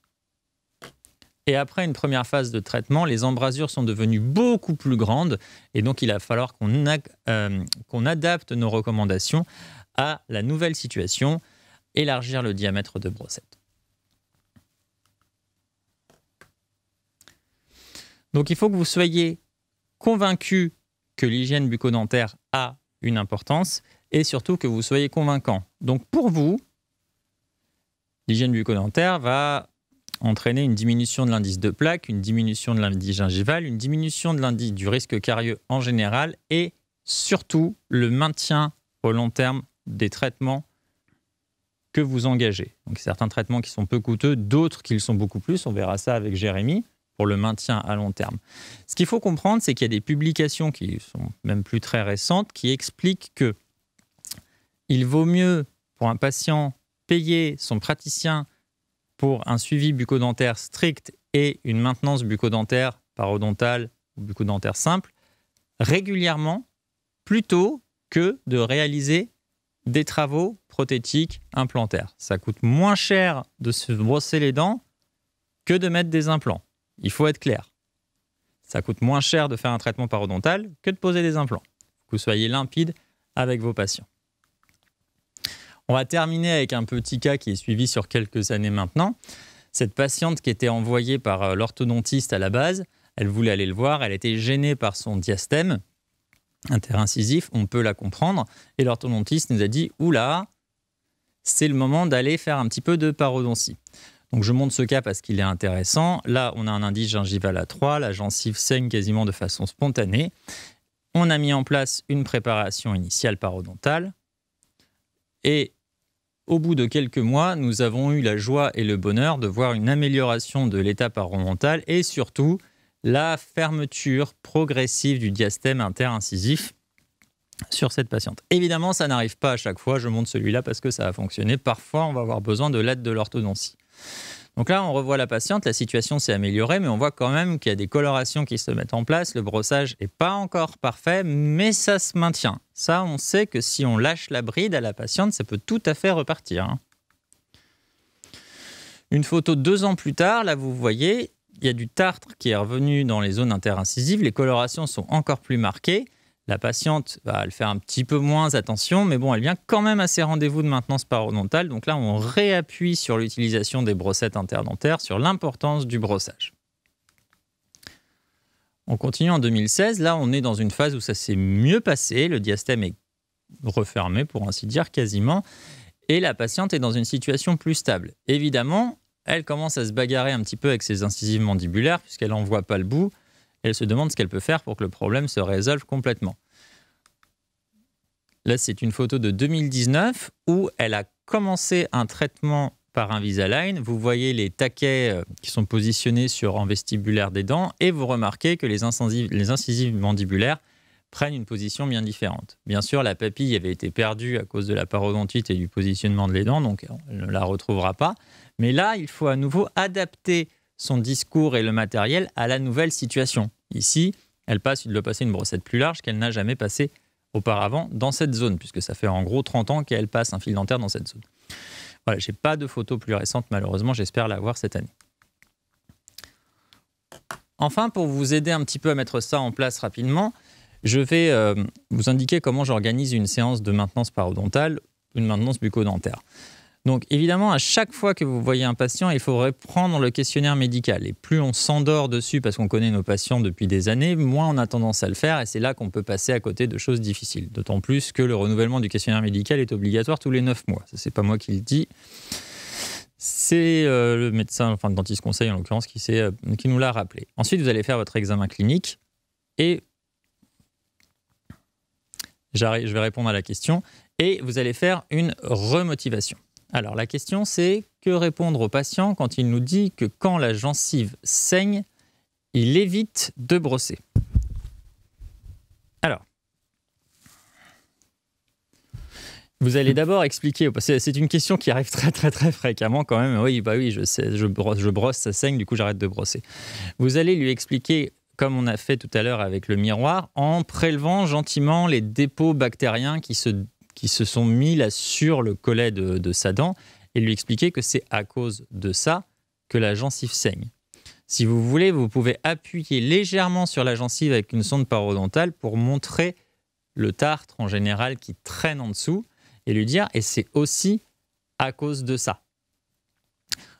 Et après une première phase de traitement, les embrasures sont devenues beaucoup plus grandes, et donc il va falloir qu'on euh, qu'on adapte nos recommandations à la nouvelle situation, élargir le diamètre de brossette. Donc il faut que vous soyez convaincu que l'hygiène bucco-dentaire a une importance et surtout que vous soyez convaincant. Donc pour vous, l'hygiène bucco-dentaire va entraîner une diminution de l'indice de plaque, une diminution de l'indice gingival, une diminution de l'indice du risque carieux en général et surtout le maintien au long terme des traitements que vous engagez. Donc certains traitements qui sont peu coûteux, d'autres qui le sont beaucoup plus, on verra ça avec Jérémy pour le maintien à long terme. Ce qu'il faut comprendre, c'est qu'il y a des publications qui sont même plus très récentes qui expliquent que il vaut mieux pour un patient payer son praticien pour un suivi bucco-dentaire strict et une maintenance bucco-dentaire parodontale ou bucco-dentaire simple régulièrement plutôt que de réaliser des travaux prothétiques implantaires. Ça coûte moins cher de se brosser les dents que de mettre des implants. Il faut être clair. Ça coûte moins cher de faire un traitement parodontal que de poser des implants. Que vous soyez limpide avec vos patients. On va terminer avec un petit cas qui est suivi sur quelques années maintenant. Cette patiente qui était envoyée par euh, l'orthodontiste à la base, elle voulait aller le voir, elle était gênée par son diastème interincisif, on peut la comprendre. Et l'orthodontiste nous a dit Oula, c'est le moment d'aller faire un petit peu de parodontie. Donc je montre ce cas parce qu'il est intéressant. Là, on a un indice gingival à 3, la gencive saigne quasiment de façon spontanée. On a mis en place une préparation initiale parodontale. Et au bout de quelques mois, nous avons eu la joie et le bonheur de voir une amélioration de l'état parodontal et surtout la fermeture progressive du diastème interincisif sur cette patiente. Évidemment, ça n'arrive pas à chaque fois. Je montre celui-là parce que ça a fonctionné. Parfois, on va avoir besoin de l'aide de l'orthodontie. Donc là, on revoit la patiente, la situation s'est améliorée, mais on voit quand même qu'il y a des colorations qui se mettent en place. Le brossage n'est pas encore parfait, mais ça se maintient. Ça, on sait que si on lâche la bride à la patiente, ça peut tout à fait repartir. Hein. Une photo deux ans plus tard, là, vous voyez, il y a du tartre qui est revenu dans les zones interincisives. Les colorations sont encore plus marquées. La patiente va le faire un petit peu moins attention, mais bon, elle vient quand même à ses rendez-vous de maintenance parodontale. Donc là, on réappuie sur l'utilisation des brossettes interdentaires, sur l'importance du brossage. On continue en 2016. Là, on est dans une phase où ça s'est mieux passé. Le diastème est refermé, pour ainsi dire, quasiment. Et la patiente est dans une situation plus stable. Évidemment, elle commence à se bagarrer un petit peu avec ses incisives mandibulaires, puisqu'elle n'en voit pas le bout elle se demande ce qu'elle peut faire pour que le problème se résolve complètement. Là, c'est une photo de 2019 où elle a commencé un traitement par Invisalign. Vous voyez les taquets euh, qui sont positionnés sur un vestibulaire des dents et vous remarquez que les incisives, les incisives mandibulaires prennent une position bien différente. Bien sûr, la papille avait été perdue à cause de la parodontite et du positionnement de les dents, donc on ne la retrouvera pas. Mais là, il faut à nouveau adapter son discours et le matériel à la nouvelle situation. Ici, elle passe, il doit passer une brossette plus large qu'elle n'a jamais passé auparavant dans cette zone, puisque ça fait en gros 30 ans qu'elle passe un fil dentaire dans cette zone. Voilà, j'ai pas de photos plus récentes malheureusement, j'espère l'avoir cette année. enfin, pour vous aider un petit peu à mettre ça en place rapidement, je vais euh, vous indiquer comment j'organise une séance de maintenance parodontale, une maintenance bucco-dentaire. Donc évidemment, à chaque fois que vous voyez un patient, il faudrait prendre le questionnaire médical. Et plus on s'endort dessus parce qu'on connaît nos patients depuis des années, moins on a tendance à le faire. Et c'est là qu'on peut passer à côté de choses difficiles. D'autant plus que le renouvellement du questionnaire médical est obligatoire tous les 9 mois. Ce n'est pas moi qui le dis. C'est euh, le médecin, enfin le dentiste conseil en l'occurrence, qui, euh, qui nous l'a rappelé. Ensuite, vous allez faire votre examen clinique et je vais répondre à la question. Et vous allez faire une remotivation. Alors la question c'est que répondre au patient quand il nous dit que quand la gencive saigne, il évite de brosser. Alors, vous allez d'abord expliquer, c'est une question qui arrive très très très fréquemment quand même. Oui, bah oui, je sais, je brosse, je brosse, ça saigne, du coup j'arrête de brosser. Vous allez lui expliquer comme on a fait tout à l'heure avec le miroir, en prélevant gentiment les dépôts bactériens qui se qui se sont mis là sur le collet de, sa dent et lui expliquer que c'est à cause de ça que la gencive saigne. Si vous voulez, vous pouvez appuyer légèrement sur la gencive avec une sonde parodontale pour montrer le tartre en général qui traîne en dessous et lui dire et c'est aussi à cause de ça.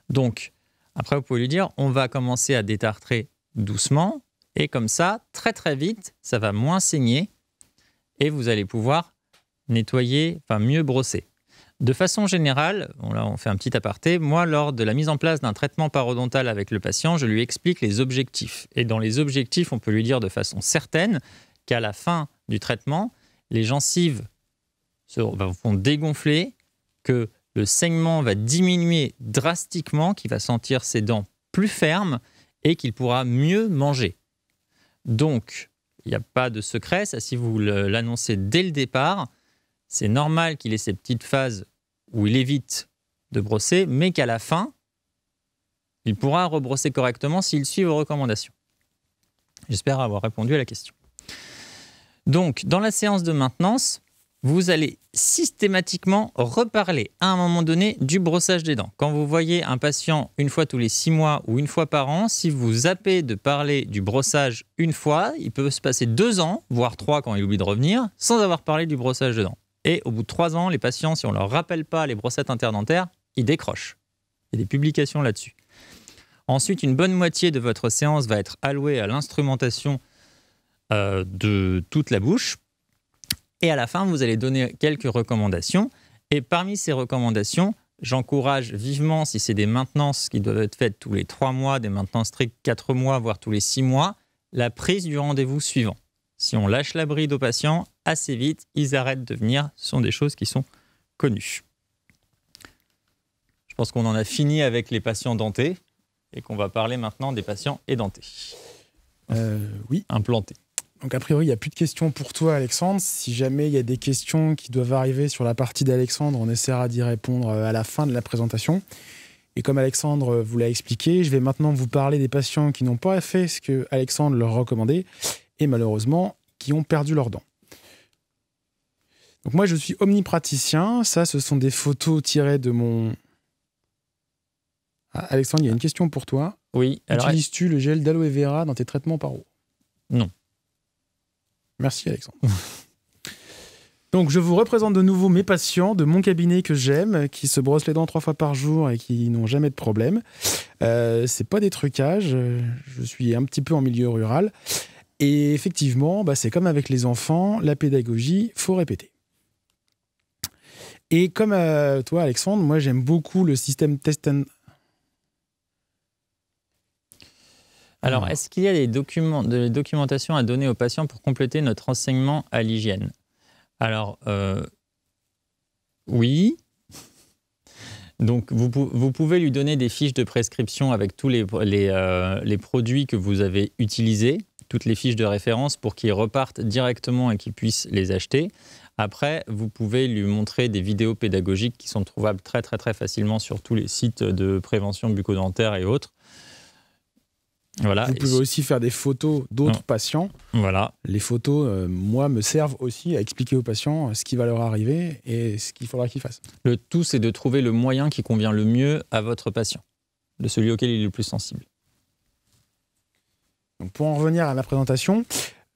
Donc, après, vous pouvez lui dire on va commencer à détartrer doucement et comme ça, très très vite, ça va moins saigner et vous allez pouvoir nettoyer, enfin mieux brosser. De façon générale, on fait un petit aparté, moi, lors de la mise en place d'un traitement parodontal avec le patient, je lui explique les objectifs. Et dans les objectifs, on peut lui dire de façon certaine qu'à la fin du traitement, les gencives vont dégonfler, que le saignement va diminuer drastiquement, qu'il va sentir ses dents plus fermes et qu'il pourra mieux manger. Donc, il n'y a pas de secret, ça si vous l'annoncez dès le départ, c'est normal qu'il ait ces petites phases où il évite de brosser, mais qu'à la fin, il pourra rebrosser correctement s'il suit vos recommandations. J'espère avoir répondu à la question. Donc, dans la séance de maintenance, vous allez systématiquement reparler à un moment donné du brossage des dents. Quand vous voyez un patient une fois tous les six mois ou une fois par an, si vous zappez de parler du brossage une fois, il peut se passer deux ans, voire trois quand il oublie de revenir, sans avoir parlé du brossage des dents. Et au bout de trois ans, les patients, si on ne leur rappelle pas les brossettes interdentaires, ils décrochent. Il y a des publications là-dessus. Ensuite, une bonne moitié de votre séance va être allouée à l'instrumentation euh, de toute la bouche. Et à la fin, vous allez donner quelques recommandations. Et parmi ces recommandations, j'encourage vivement, si c'est des maintenances qui doivent être faites tous les trois mois, des maintenances strictes quatre mois, voire tous les six mois, la prise du rendez-vous suivant. Si on lâche la bride aux patients, assez vite, ils arrêtent de venir. Ce sont des choses qui sont connues. Je pense qu'on en a fini avec les patients dentés et qu'on va parler maintenant des patients édentés. Euh, oui. Implantés. Donc a priori, il n'y a plus de questions pour toi, Alexandre. Si jamais il y a des questions qui doivent arriver sur la partie d'Alexandre, on essaiera d'y répondre à la fin de la présentation. Et comme Alexandre vous l'a expliqué, je vais maintenant vous parler des patients qui n'ont pas fait ce que Alexandre leur recommandait et malheureusement qui ont perdu leurs dents. Donc moi, je suis omnipraticien. Ça, ce sont des photos tirées de mon... Ah, Alexandre, il y a une question pour toi. Oui. Utilises-tu le gel d'aloe vera dans tes traitements paro Non. Merci, Alexandre. Donc, je vous représente de nouveau mes patients de mon cabinet que j'aime, qui se brossent les dents trois fois par jour et qui n'ont jamais de problème. Euh, c'est pas des trucages. Je suis un petit peu en milieu rural. Et effectivement, bah, c'est comme avec les enfants, la pédagogie, faut répéter. Et comme euh, toi, Alexandre, moi j'aime beaucoup le système test and... Alors, est-ce qu'il y a des documents, de documentation à donner aux patients pour compléter notre enseignement à l'hygiène? Alors, euh, oui. Donc, vous, vous, pouvez lui donner des fiches de prescription avec tous les, les, euh, les produits que vous avez utilisés toutes les fiches de référence pour qu'ils repartent directement et qu'ils puissent les acheter. Après, vous pouvez lui montrer des vidéos pédagogiques qui sont trouvables très très très facilement sur tous les sites de prévention bucco-dentaire et autres. Voilà. Vous pouvez aussi faire des photos d'autres patients. Voilà. Les photos, euh, moi, me servent aussi à expliquer aux patients ce qui va leur arriver et ce qu'il faudra qu'ils fassent. Le tout, c'est de trouver le moyen qui convient le mieux à votre patient, de celui auquel il est le plus sensible. Pour en revenir à ma présentation,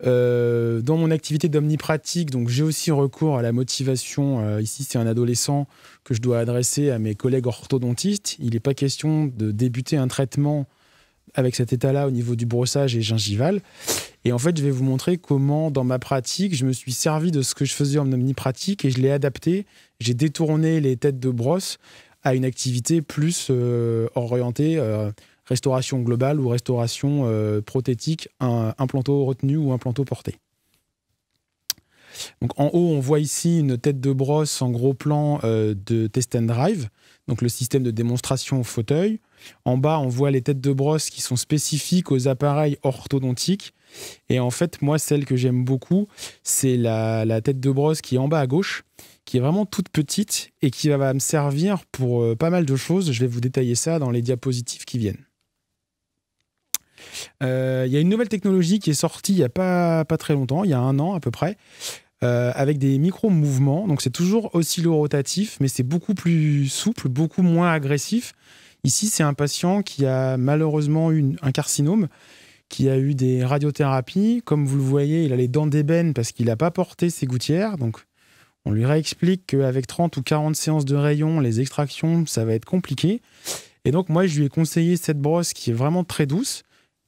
euh, dans mon activité d'omnipratique, j'ai aussi recours à la motivation. Euh, ici, c'est un adolescent que je dois adresser à mes collègues orthodontistes. Il n'est pas question de débuter un traitement avec cet état-là au niveau du brossage et gingival. Et en fait, je vais vous montrer comment, dans ma pratique, je me suis servi de ce que je faisais en omnipratique et je l'ai adapté. J'ai détourné les têtes de brosse à une activité plus euh, orientée restauration globale ou restauration euh, prothétique, un implanto retenu ou implanto porté. Donc en haut, on voit ici une tête de brosse en gros plan euh, de Test and Drive, donc le système de démonstration au fauteuil. En bas, on voit les têtes de brosse qui sont spécifiques aux appareils orthodontiques. Et en fait, moi, celle que j'aime beaucoup, c'est la, la, tête de brosse qui est en bas à gauche, qui est vraiment toute petite et qui va me servir pour euh, pas mal de choses. Je vais vous détailler ça dans les diapositives qui viennent. Euh, il y a une nouvelle technologie qui est sortie il n'y a pas, pas très longtemps, il y a un an à peu près, euh, avec des micro-mouvements. Donc c'est toujours oscillo-rotatif, mais c'est beaucoup plus souple, beaucoup moins agressif. Ici, c'est un patient qui a malheureusement eu un carcinome, qui a eu des radiothérapies. Comme vous le voyez, il a les dents d'ébène parce qu'il n'a pas porté ses gouttières. Donc on lui réexplique qu'avec 30 ou 40 séances de rayons, les extractions, ça va être compliqué. Et donc moi, je lui ai conseillé cette brosse qui est vraiment très douce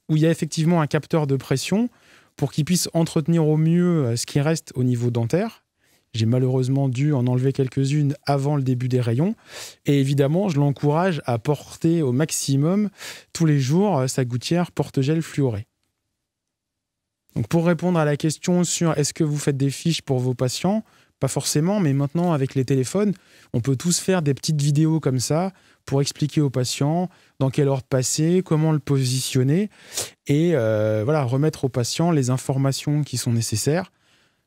où il y a effectivement un capteur de pression pour qu'il puisse entretenir au mieux euh, ce qui reste au niveau dentaire. J'ai malheureusement dû en enlever quelques-unes avant le début des rayons. Et évidemment, je l'encourage à porter au maximum tous les jours euh, sa gouttière porte-gel fluoré. Donc pour répondre à la question sur est-ce que vous faites des fiches pour vos patients, pas forcément, mais maintenant avec les téléphones, on peut tous faire des petites vidéos comme ça pour expliquer aux patients dans quel ordre passer, comment le positionner, et euh, voilà, remettre aux patients les informations qui sont nécessaires.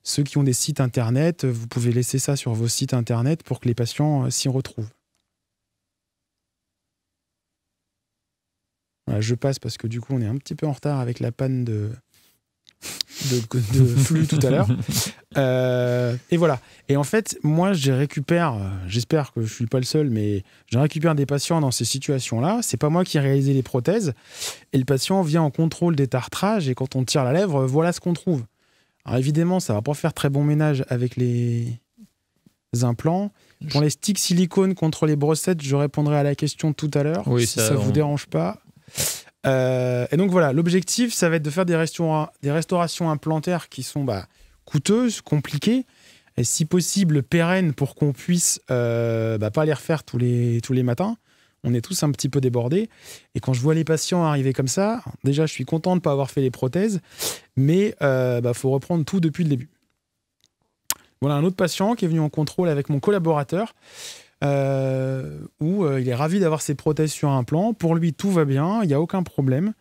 Ceux qui ont des sites internet, vous pouvez laisser ça sur vos sites internet pour que les patients euh, s'y retrouvent. je passe parce que du coup on est un petit peu en retard avec la panne de, de, flux tout à l'heure. Euh, et voilà. Et en fait, moi, je récupère, j'espère que je suis pas le seul, mais je récupère des patients dans ces situations-là. C'est pas moi qui ai réalisé les prothèses. Et le patient vient en contrôle des tartrages. Et quand on tire la lèvre, voilà ce qu'on trouve. Alors évidemment, ça va pas faire très bon ménage avec les implants. Pour les sticks silicone contre les brossettes, je répondrai à la question tout à l'heure, si ça, ne vous dérange pas. Euh, et donc voilà, l'objectif, ça va être de faire des, restaurations implantaires qui sont bah, coûteuses, compliquées, et si possible pérennes pour qu'on puisse euh, bah, pas les refaire tous les, tous les matins. On est tous un petit peu débordés. Et quand je vois les patients arriver comme ça, déjà, je suis content de ne pas avoir fait les prothèses, mais il euh, bah, faut reprendre tout depuis le début. Voilà un autre patient qui est venu en contrôle avec mon collaborateur. Euh, où euh, il est ravi d'avoir ses prothèses sur un plan. Pour lui, tout va bien, il n'y a aucun problème.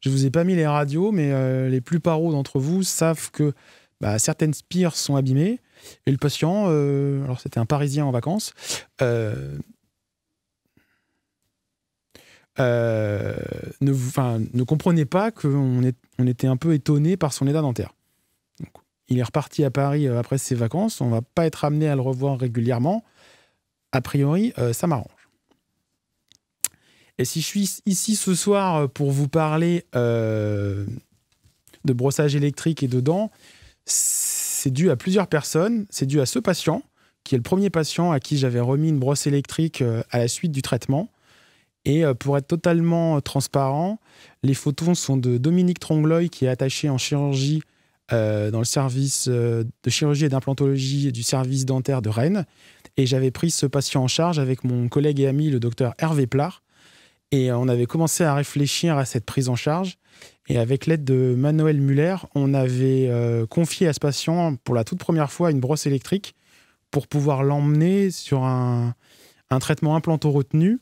Je vous ai pas mis les radios, mais euh, les plus paros d'entre vous savent que bah, certaines spires sont abîmées. Et le patient, alors c'était un Parisien en vacances, ne, ne comprenait pas qu'on on était un peu étonné par son état dentaire. il est reparti à Paris après ses vacances. On va pas être amené à le revoir régulièrement a priori, euh, ça m'arrange. Et si je suis ici ce soir euh, pour vous parler euh, de brossage électrique et de dents, c'est dû à plusieurs personnes. C'est dû à ce patient, qui est le premier patient à qui j'avais remis une brosse électrique à la suite du traitement. Et pour être totalement transparent, les photos sont de Dominique Trongloy, qui est attaché en chirurgie dans le service de chirurgie et d'implantologie du service dentaire de Rennes. Et j'avais pris ce patient en charge avec mon collègue et ami, le docteur Hervé Plard. Et on avait commencé à réfléchir à cette prise en charge. Et avec l'aide de Manuel Muller, on avait euh, confié à ce patient pour la toute première fois une brosse électrique pour pouvoir l'emmener sur un, traitement implanto-retenu.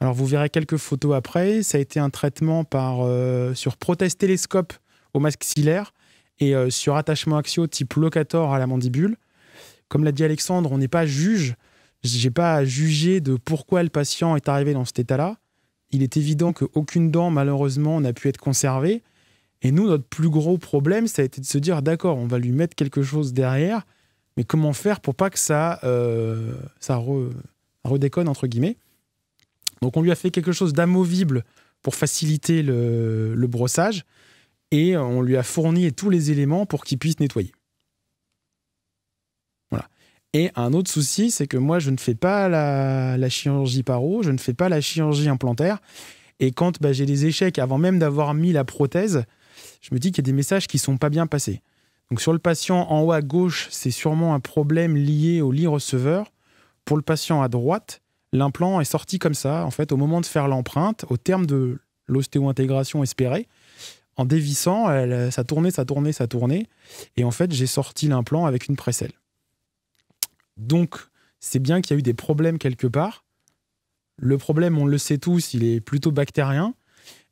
Alors vous verrez quelques photos après. Ça a été un traitement par, euh, sur prothèse télescope au maxillaire et euh, sur attachement axiaux type locator à la mandibule comme l'a dit Alexandre, on n'est pas juge. J'ai pas à juger de pourquoi le patient est arrivé dans cet état-là. Il est évident qu'aucune dent, malheureusement, n'a pu être conservée. Et nous, notre plus gros problème, ça a été de se dire, d'accord, on va lui mettre quelque chose derrière, mais comment faire pour pas que ça, euh, ça redéconne, entre guillemets. Donc on lui a fait quelque chose d'amovible pour faciliter le, brossage. et on lui a fourni tous les éléments pour qu'il puisse nettoyer. Et un autre souci, c'est que moi, je ne fais pas la, chirurgie paro, je ne fais pas la chirurgie implantaire. Et quand bah, j'ai des échecs avant même d'avoir mis la prothèse, je me dis qu'il y a des messages qui sont pas bien passés. Donc sur le patient en haut à gauche, c'est sûrement un problème lié au lit receveur. Pour le patient à droite, l'implant est sorti comme ça, en fait, au moment de faire l'empreinte, au terme de l'ostéo-intégration espérée. En dévissant, ça tournait, ça tournait, ça tournait. Et en fait, j'ai sorti l'implant avec une précelle. Donc, c'est bien qu'il y a eu des problèmes quelque part. Le problème, on le sait tous, il est plutôt bactérien.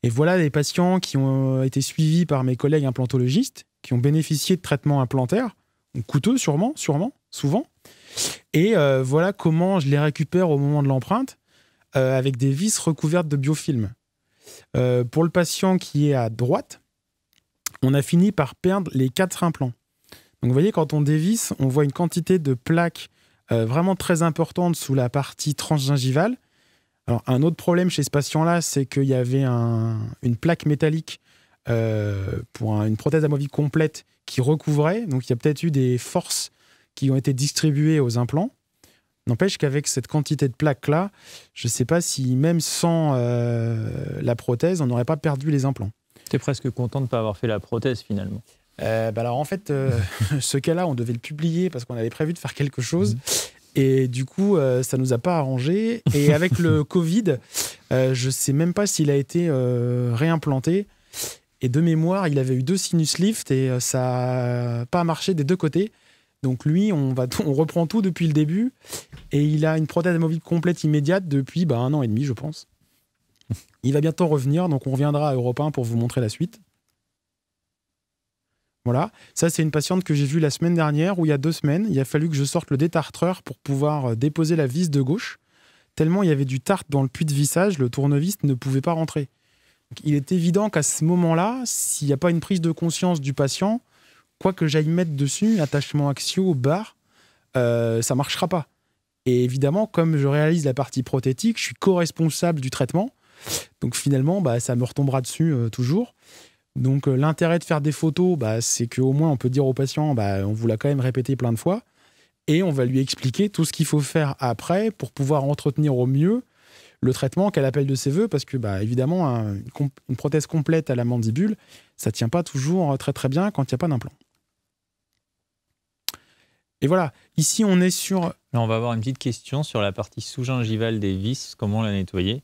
Et voilà des patients qui ont été suivis par mes collègues implantologistes, qui ont bénéficié de traitements implantaires, coûteux sûrement, sûrement, souvent. Et euh, voilà comment je les récupère au moment de l'empreinte, euh, avec des vis recouvertes de biofilm. Euh, pour le patient qui est à droite, on a fini par perdre les quatre implants. Donc vous voyez, quand on dévisse, on voit une quantité de plaques vraiment très importante sous la partie transgingivale. Alors, un autre problème chez ce patient-là, c'est qu'il y avait une plaque métallique pour une prothèse amovible complète qui recouvrait. Donc, il y a peut-être eu des forces qui ont été distribuées aux implants. N'empêche qu'avec cette quantité de plaques-là, je ne sais pas si même sans euh, la prothèse, on n'aurait pas perdu les implants. Tu es presque content de ne pas avoir fait la prothèse finalement. Euh, bah alors en fait, euh, ce cas-là, on devait le publier parce qu'on avait prévu de faire quelque chose. Mhm. Et du coup, ça ne nous a pas arrangé. Et avec le Covid, je ne sais même pas s'il a été réimplanté. Et de mémoire, il avait eu deux sinus lift et ça n'a pas marché des deux côtés. Donc lui, on, va on reprend tout depuis le début et il a une prothèse amovible complète immédiate depuis bah, un an et demi, je pense. Il va bientôt revenir, donc on reviendra à Europe 1 pour vous montrer la suite. Voilà, ça c'est une patiente que j'ai vue la semaine dernière ou il y a deux semaines. Il a fallu que je sorte le détartreur pour pouvoir euh, déposer la vis de gauche. Tellement il y avait du tarte dans le puits de vissage, le tournevis ne pouvait pas rentrer. il est évident qu'à ce moment-là, s'il n'y a pas une prise de conscience du patient, quoi que j'aille mettre dessus, attachement axiaux, barre, euh, ça marchera pas. Et évidemment, comme je réalise la partie prothétique, je suis co-responsable du traitement. Donc finalement, bah, ça me retombera dessus euh, toujours. Donc euh, l'intérêt de faire des photos, bah, c'est qu'au moins on peut dire au patient, bah, on vous l'a quand même répété plein de fois, et on va lui expliquer tout ce qu'il faut faire après pour pouvoir entretenir au mieux le traitement qu'elle appelle de ses voeux, parce que bah, évidemment, une prothèse complète à la mandibule, ça tient pas toujours très très bien quand il n'y a pas d'implant. Et voilà, ici on est sur... Là, on va avoir une petite question sur la partie sous-gingivale des vis, comment la nettoyer?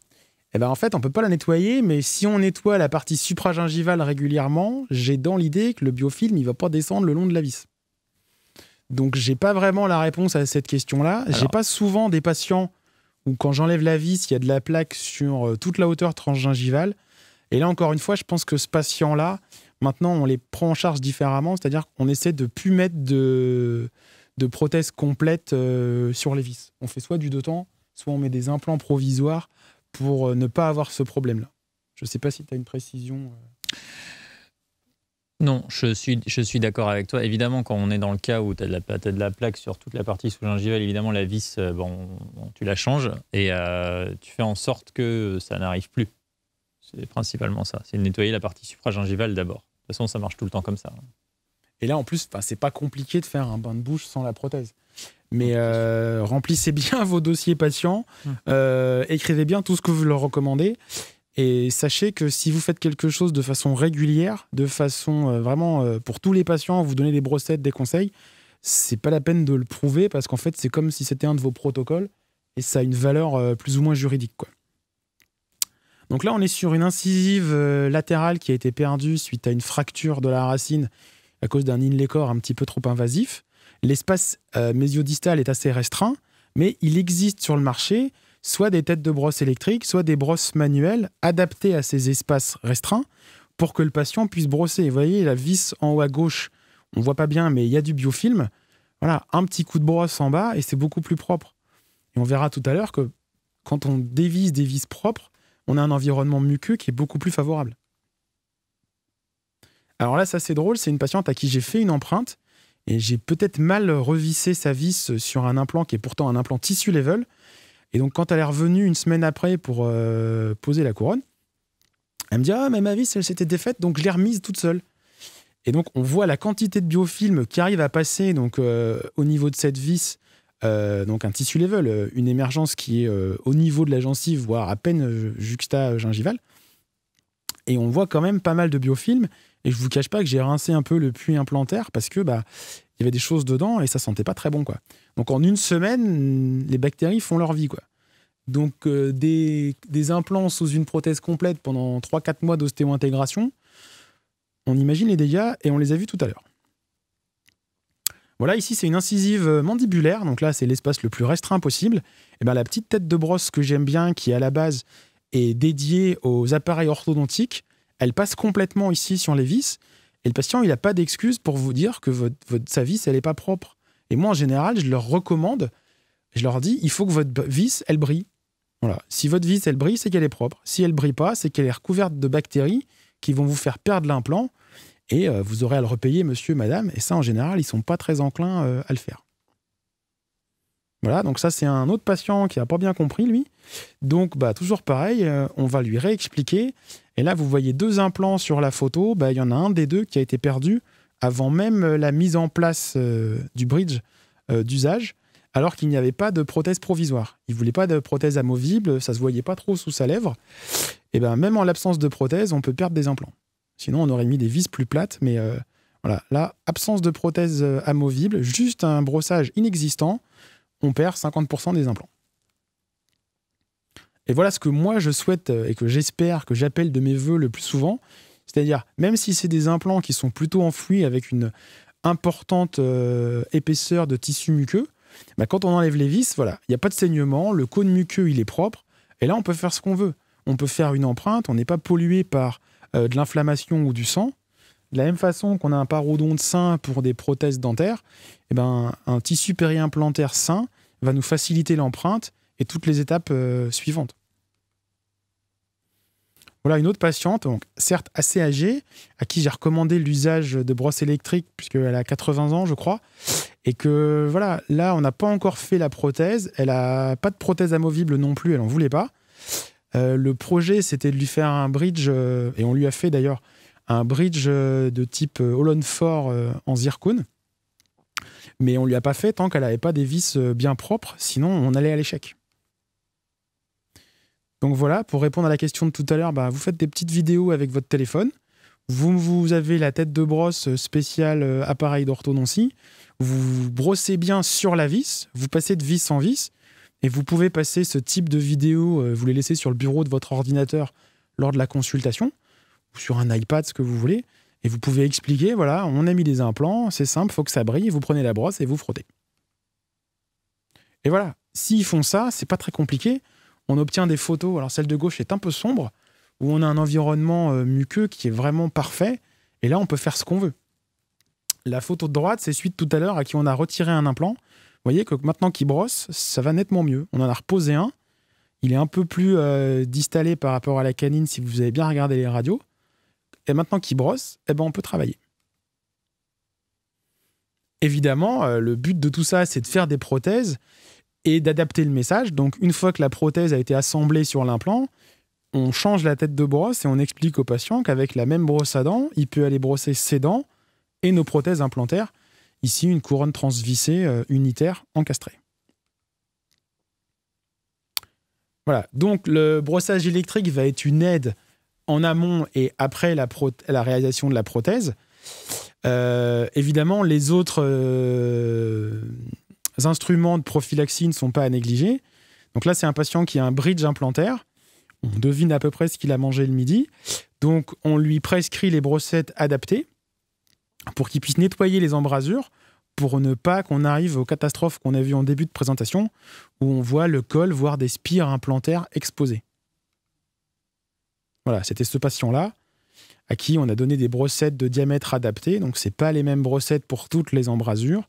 Eh ben en fait, on peut pas la nettoyer, mais si on nettoie la partie supragingivale régulièrement, j'ai dans l'idée que le biofilm, il va pas descendre le long de la vis. Donc, j'ai pas vraiment la réponse à cette question-là. J'ai pas souvent des patients où, quand j'enlève la vis, il y a de la plaque sur euh, toute la hauteur transgingivale. Et là, encore une fois, je pense que ce patient-là, maintenant, on les prend en charge différemment, c'est-à-dire qu'on essaie de plus mettre de, de prothèses complètes euh, sur les vis. On fait soit du deux temps, soit on met des implants provisoires pour euh, ne pas avoir ce problème-là. Je ne sais pas si tu as une précision. Euh. Non, je suis, je suis d'accord avec toi. Évidemment, quand on est dans le cas où tu as, de la plaque sur toute la partie sous-gingivale, évidemment, la vis, bon, tu la changes et tu fais en sorte que ça n'arrive plus. C'est principalement ça. C'est de nettoyer la partie supragingivale d'abord. De toute façon, ça marche tout le temps comme ça. Et là, en plus, c'est pas compliqué de faire un bain de bouche sans la prothèse. Mais euh, remplissez bien vos dossiers patients, euh, écrivez bien tout ce que vous leur recommandez. Et sachez que si vous faites quelque chose de façon régulière, de façon euh, vraiment pour tous les patients, vous donnez des brossettes, des conseils, c'est pas la peine de le prouver parce qu'en fait, c'est comme si c'était un de vos protocoles et ça a une valeur plus ou moins juridique. Quoi. Donc là, on est sur une incisive latérale qui a été perdue suite à une fracture de la racine à cause d'un inlay corps un petit peu trop invasif. L'espace euh, mésiodistal est assez restreint, mais il existe sur le marché soit des têtes de brosse électriques, soit des brosses manuelles adaptées à ces espaces restreints pour que le patient puisse brosser. Vous voyez, la vis en haut à gauche, on voit pas bien, mais il y a du biofilm. Voilà, un petit coup de brosse en bas et c'est beaucoup plus propre. Et on verra tout à l'heure que quand on dévisse des vis propres, on a un environnement muqueux qui est beaucoup plus favorable. Alors là, ça c'est drôle, c'est une patiente à qui j'ai fait une empreinte et j'ai peut-être mal revissé sa vis sur un implant qui est pourtant un implant tissu level. Et donc quand elle est revenue une semaine après pour euh, poser la couronne, elle me dit Ah, mais ma vis, elle s'était défaite, donc je l'ai remise toute seule. Et donc, on voit la quantité de biofilm qui arrive à passer donc, au niveau de cette vis, donc un tissu level, une émergence qui est au niveau de la gencive, voire à peine juxta-gingivale. Et on voit quand même pas mal de biofilms. Et je vous cache pas que j'ai rincé un peu le puits implantaire parce que bah, il y avait des choses dedans et ça sentait pas très bon. quoi. Donc en une semaine, les bactéries font leur vie. Donc euh, des, implants sous une prothèse complète pendant 3-4 mois d'ostéo-intégration, on imagine les dégâts et on les a vus tout à l'heure. Voilà, ici c'est une incisive mandibulaire, donc là c'est l'espace le plus restreint possible. Et ben, la petite tête de brosse que j'aime bien, qui à la base est dédiée aux appareils orthodontiques, elle passe complètement ici sur les vis. Et le patient, il n'a pas d'excuse pour vous dire que votre, sa vis, elle n'est pas propre. Et moi, en général, je leur recommande, je leur dis, il faut que votre vis, elle brille. Voilà. Si votre vis, elle brille, c'est qu'elle est propre. Si elle brille pas, c'est qu'elle est recouverte de bactéries qui vont vous faire perdre l'implant. Et euh, vous aurez à le repayer, monsieur, madame. Et ça, en général, ils sont pas très enclins euh, à le faire. Voilà, donc ça, c'est un autre patient qui n'a pas bien compris, lui. Donc, bah, toujours pareil, euh, on va lui réexpliquer. Et là, vous voyez deux implants sur la photo. Bah, il y en a un des deux qui a été perdu avant même euh, la mise en place euh, du bridge d'usage, alors qu'il n'y avait pas de prothèse provisoire. Il voulait pas de prothèse amovible, ça se voyait pas trop sous sa lèvre. Et ben même en l'absence de prothèse, on peut perdre des implants. Sinon, on aurait mis des vis plus plates, mais voilà, là, absence de prothèse amovible, juste un brossage inexistant, on perd 50% des implants. Et voilà ce que moi je souhaite euh, et que j'espère, que j'appelle de mes voeux le plus souvent. C'est-à-dire, même si c'est des implants qui sont plutôt enfouis avec une importante euh, épaisseur de tissu muqueux, bah, quand on enlève les vis, voilà, il n'y a pas de saignement, le cône muqueux il est propre, et là on peut faire ce qu'on veut. On peut faire une empreinte, on n'est pas pollué par euh, de l'inflammation ou du sang. De la même façon qu'on a un parodonte sain pour des prothèses dentaires, eh ben, un tissu périimplantaire sain va nous faciliter l'empreinte et toutes les étapes suivantes. Voilà une autre patiente, certes assez âgée, à qui j'ai recommandé l'usage de brosse électrique puisqu'elle a 80 ans, je crois, et que voilà, là on n'a pas encore fait la prothèse, elle a pas de prothèse amovible non plus, elle en voulait pas. Euh, le projet c'était de lui faire un bridge, euh, et on lui a fait d'ailleurs un bridge euh, de type Holland Fort en zircone, mais on lui a pas fait tant qu'elle n'avait pas des vis bien propres, sinon on allait à l'échec. Donc voilà, pour répondre à la question de tout à l'heure, bah, vous faites des petites vidéos avec votre téléphone. Vous, avez la tête de brosse spéciale euh, appareil d'orthodontie. Vous brossez bien sur la vis. Vous passez de vis en vis. Et vous pouvez passer ce type de vidéo, euh, vous les laissez sur le bureau de votre ordinateur lors de la consultation, ou sur un iPad, ce que vous voulez. Et vous pouvez expliquer, voilà, on a mis des implants, c'est simple, faut que ça brille, vous prenez la brosse et vous frottez. Et voilà, s'ils font ça, c'est pas très compliqué on obtient des photos. Alors celle de gauche est un peu sombre, où on a un environnement euh, muqueux qui est vraiment parfait. Et là, on peut faire ce qu'on veut. La photo de droite, c'est suite tout à l'heure à qui on a retiré un implant. Vous voyez que maintenant qu'il brosse, ça va nettement mieux. On en a reposé un. Il est un peu plus euh, distallé par rapport à la canine si vous avez bien regardé les radios. Et maintenant qu'il brosse, eh ben, on peut travailler. Évidemment, euh, le but de tout ça, c'est de faire des prothèses et d'adapter le message. Donc, une fois que la prothèse a été assemblée sur l'implant, on change la tête de brosse et on explique au patient qu'avec la même brosse à dents, il peut aller brosser ses dents et nos prothèses implantaires. Ici, une couronne transvissée euh, unitaire encastrée. Voilà, donc le brossage électrique va être une aide en amont et après la, réalisation de la prothèse. Euh, évidemment, les autres euh, instruments de prophylaxie ne sont pas à négliger. Donc là, c'est un patient qui a un bridge implantaire. On devine à peu près ce qu'il a mangé le midi. Donc, on lui prescrit les brossettes adaptées pour qu'il puisse nettoyer les embrasures pour ne pas qu'on arrive aux catastrophes qu'on a vues en début de présentation où on voit le col, voire des spires implantaires exposés. Voilà, c'était ce patient-là à qui on a donné des brossettes de diamètre adapté. Donc, ce pas les mêmes brossettes pour toutes les embrasures.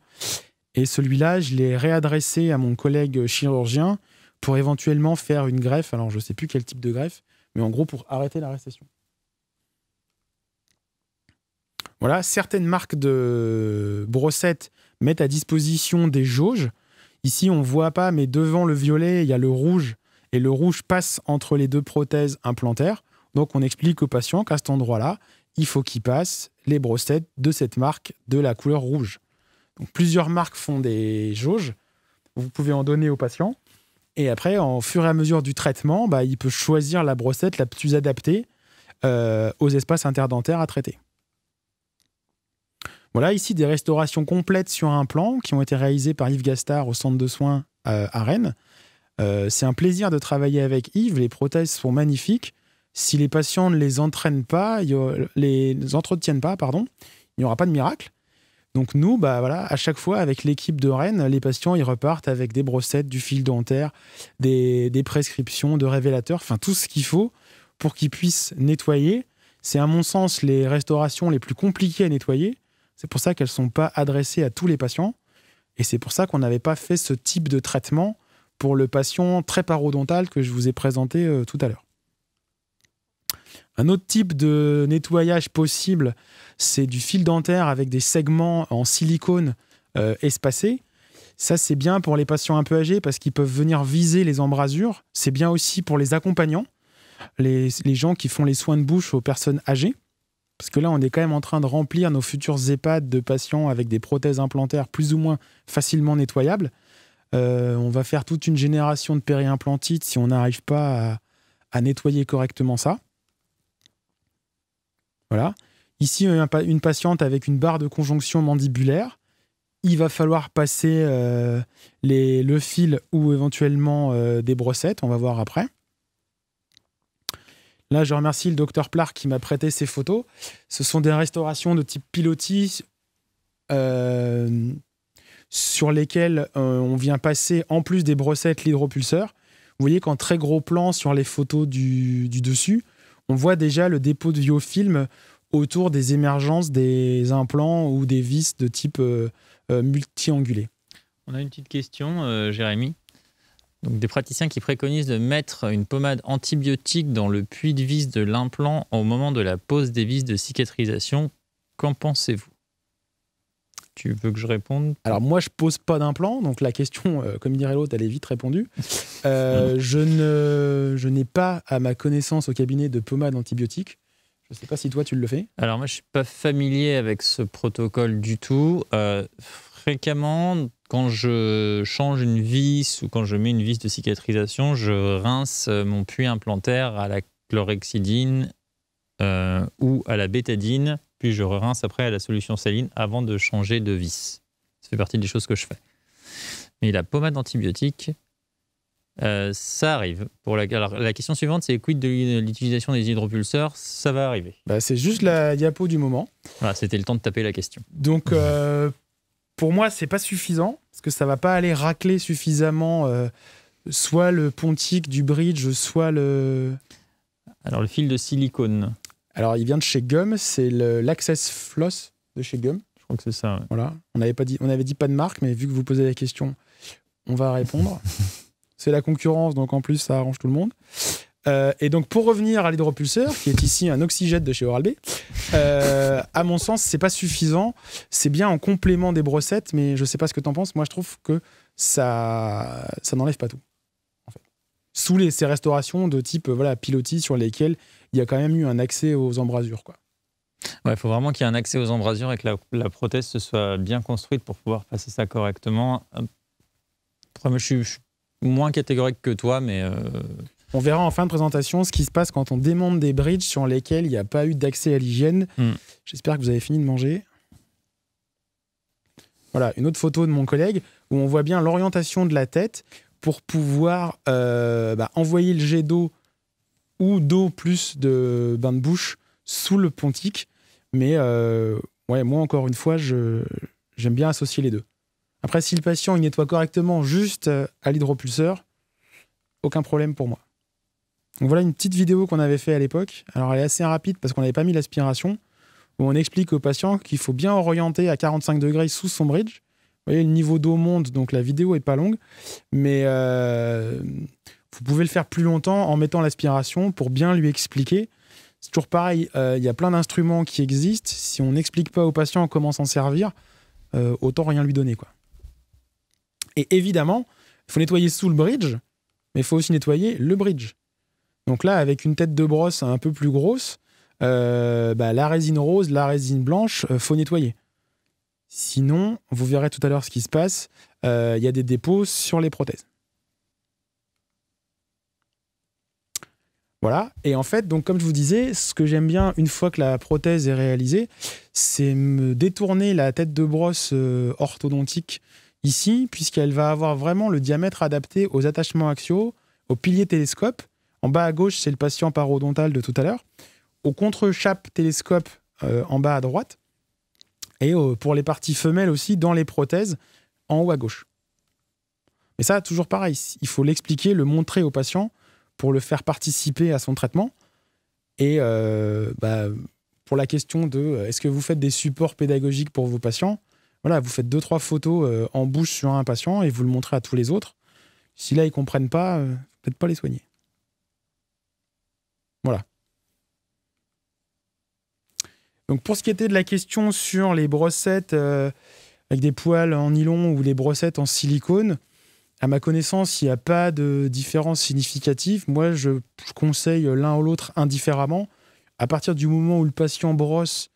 Et celui-là, je l'ai réadressé à mon collègue chirurgien pour éventuellement faire une greffe. Alors, je ne sais plus quel type de greffe, mais en gros, pour arrêter la récession. Voilà, certaines marques de brossettes mettent à disposition des jauges. Ici, on ne voit pas, mais devant le violet, il y a le rouge. Et le rouge passe entre les deux prothèses implantaires. Donc, on explique au patient qu'à cet endroit-là, il faut qu'il passe les brossettes de cette marque de la couleur rouge. Donc, plusieurs marques font des jauges. Vous pouvez en donner au patient. Et après, en fur et à mesure du traitement, bah, il peut choisir la brossette la plus adaptée euh, aux espaces interdentaires à traiter. Voilà ici des restaurations complètes sur un plan qui ont été réalisées par Yves Gastard au centre de soins euh, à Rennes. Euh, c'est un plaisir de travailler avec Yves. Les prothèses sont magnifiques. Si les patients ne les entraînent pas, les entretiennent pas, pardon, il n'y aura pas de miracle. Donc nous, bah voilà, à chaque fois avec l'équipe de Rennes, les patients ils repartent avec des brossettes, du fil dentaire, des, prescriptions, de révélateurs, enfin tout ce qu'il faut pour qu'ils puissent nettoyer. C'est à mon sens les restaurations les plus compliquées à nettoyer. C'est pour ça qu'elles ne sont pas adressées à tous les patients. Et c'est pour ça qu'on n'avait pas fait ce type de traitement pour le patient très parodontal que je vous ai présenté euh, tout à l'heure. Un autre type de nettoyage possible, c'est du fil dentaire avec des segments en silicone euh, espacés. Ça, c'est bien pour les patients un peu âgés parce qu'ils peuvent venir viser les embrasures. C'est bien aussi pour les accompagnants, les, gens qui font les soins de bouche aux personnes âgées. Parce que là, on est quand même en train de remplir nos futurs EHPAD de patients avec des prothèses implantaires plus ou moins facilement nettoyables. Euh, on va faire toute une génération de périimplantites si on n'arrive pas à, nettoyer correctement ça. Voilà. Ici, une patiente avec une barre de conjonction mandibulaire. Il va falloir passer euh, le fil ou éventuellement euh, des brossettes. On va voir après. Là, je remercie le docteur Plar qui m'a prêté ces photos. Ce sont des restaurations de type pilotis euh, sur lesquelles on vient passer, en plus des brossettes, l'hydropulseur. Vous voyez qu'en très gros plan sur les photos du, dessus, on voit déjà le dépôt de biofilm autour des émergences des implants ou des vis de type euh, euh, multi-angulé. On a une petite question, euh, Jérémy. Donc, des praticiens qui préconisent de mettre une pommade antibiotique dans le puits de vis de l'implant au moment de la pose des vis de cicatrisation. Qu'en pensez-vous? Tu veux que je réponde Alors moi, je pose pas d'implant, donc la question, comme dirait l'autre, elle est vite répondue. je ne, je n'ai pas, à ma connaissance, au cabinet de pommade antibiotique. Je ne sais pas si toi tu le fais. Alors moi je suis pas familier avec ce protocole du tout. Euh, fréquemment, quand je change une vis ou quand je mets une vis de cicatrisation, je rince mon puits implantaire à la chlorhexidine euh, ou à la bétadine, puis je rince après à la solution saline avant de changer de vis. Ça fait partie des choses que je fais. Mais la pommade antibiotique, euh, ça arrive. Pour la, la question suivante, c'est quid de l'utilisation des hydropulseurs? Ça va arriver. Bah, c'est juste la diapo du moment. Voilà, c'était le temps de taper la question. Donc, euh, pour moi, c'est pas suffisant parce que ça va pas aller racler suffisamment euh, soit le pontique du bridge, soit le. Alors, le fil de silicone. Alors, il vient de chez Gum, c'est l'Access Floss de chez Gum. Je crois que c'est ça. Voilà. On avait, pas dit, on avait dit pas de marque, mais vu que vous posez la question, on va répondre. c'est la concurrence, donc en plus, ça arrange tout le monde. Euh, et donc, pour revenir à l'hydropulseur, qui est ici un oxygène de chez Oral-B, euh, à mon sens, c'est pas suffisant. C'est bien en complément des brossettes, mais je sais pas ce que tu en penses. Moi, je trouve que ça, ça n'enlève pas tout. Sous les, ces restaurations de type voilà, pilotis sur lesquelles il y a quand même eu un accès aux embrasures. Quoi. il faut vraiment qu'il y ait un accès aux embrasures et que la, prothèse se soit bien construite pour pouvoir passer ça correctement. Après, je suis moins catégorique que toi, mais. Euh, on verra en fin de présentation ce qui se passe quand on démonte des bridges sur lesquels il n'y a pas eu d'accès à l'hygiène. Hmm. J'espère que vous avez fini de manger. Voilà, une autre photo de mon collègue où on voit bien l'orientation de la tête pour pouvoir euh, bah, envoyer le jet d'eau ou d'eau plus de bain de bouche sous le pontique. Mais euh, moi, encore une fois, j'aime bien associer les deux. Après, si le patient il nettoie correctement juste euh, à l'hydropulseur, aucun problème pour moi. Donc voilà une petite vidéo qu'on avait fait à l'époque. Alors elle est assez rapide parce qu'on n'avait pas mis l'aspiration, où on explique au patient qu'il faut bien orienter à 45 degrés sous son bridge. Voyez, le niveau d'eau monte, donc la vidéo est pas longue, mais euh, vous pouvez le faire plus longtemps en mettant l'aspiration pour bien lui expliquer. C'est toujours pareil, euh, il y a plein d'instruments qui existent. Si on n'explique pas au patient comment s'en servir, autant rien lui donner. quoi. Et évidemment, il faut nettoyer sous le bridge, mais il faut aussi nettoyer le bridge. Donc là, avec une tête de brosse un peu plus grosse, euh, bah, la résine rose, la résine blanche, euh, faut nettoyer. Sinon, vous verrez tout à l'heure ce qui se passe. Il y a des dépôts sur les prothèses. Voilà. Et en fait, donc comme je vous disais, ce que j'aime bien une fois que la prothèse est réalisée, c'est me détourner la tête de brosse euh, orthodontique ici, puisqu'elle va avoir vraiment le diamètre adapté aux attachements axiaux, au pilier télescope. En bas à gauche, c'est le patient parodontal de tout à l'heure. Au contre-chape télescope euh, en bas à droite. Et euh, pour les parties femelles aussi, dans les prothèses, en haut à gauche. Mais ça, toujours pareil, il faut l'expliquer, le montrer au patient pour le faire participer à son traitement. Et euh, bah, pour la question de euh, est-ce que vous faites des supports pédagogiques pour vos patients? Voilà, vous faites deux, trois photos en bouche sur un patient et vous le montrez à tous les autres. Si là, ils comprennent pas, peut-être pas les soigner. Voilà. Donc pour ce qui était de la question sur les brossettes avec des poils en nylon ou les brossettes en silicone, à ma connaissance, il n'y a pas de différence significative. Moi, je, conseille l'un ou l'autre indifféremment. À partir du moment où le patient brosse,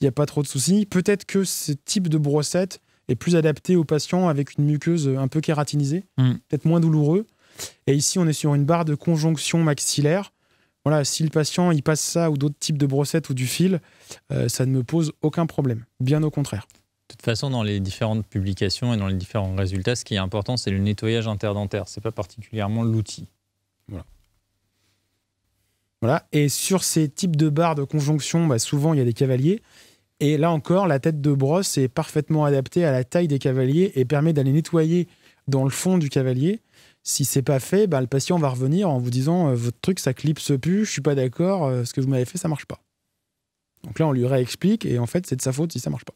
il n'y a pas trop de soucis. Peut-être que ce type de brossette est plus adapté aux patients avec une muqueuse un peu kératinisée, mm. peut-être moins douloureux. Et ici, on est sur une barre de conjonction maxillaire. Voilà, si le patient il passe ça ou d'autres types de brossettes ou du fil, euh, ça ne me pose aucun problème. Bien au contraire. De toute façon, dans les différentes publications et dans les différents résultats, ce qui est important, c'est le nettoyage interdentaire. Ce n'est pas particulièrement l'outil. Voilà. Voilà. Et sur ces types de barres de conjonction, bah, souvent, il y a des cavaliers. Et là encore, la tête de brosse est parfaitement adaptée à la taille des cavaliers et permet d'aller nettoyer dans le fond du cavalier. Si c'est pas fait, bah, le patient va revenir en vous disant euh, votre truc ça clipse plus, je suis pas d'accord, euh, ce que vous m'avez fait ça marche pas. Donc là on lui réexplique et en fait c'est de sa faute si ça marche pas.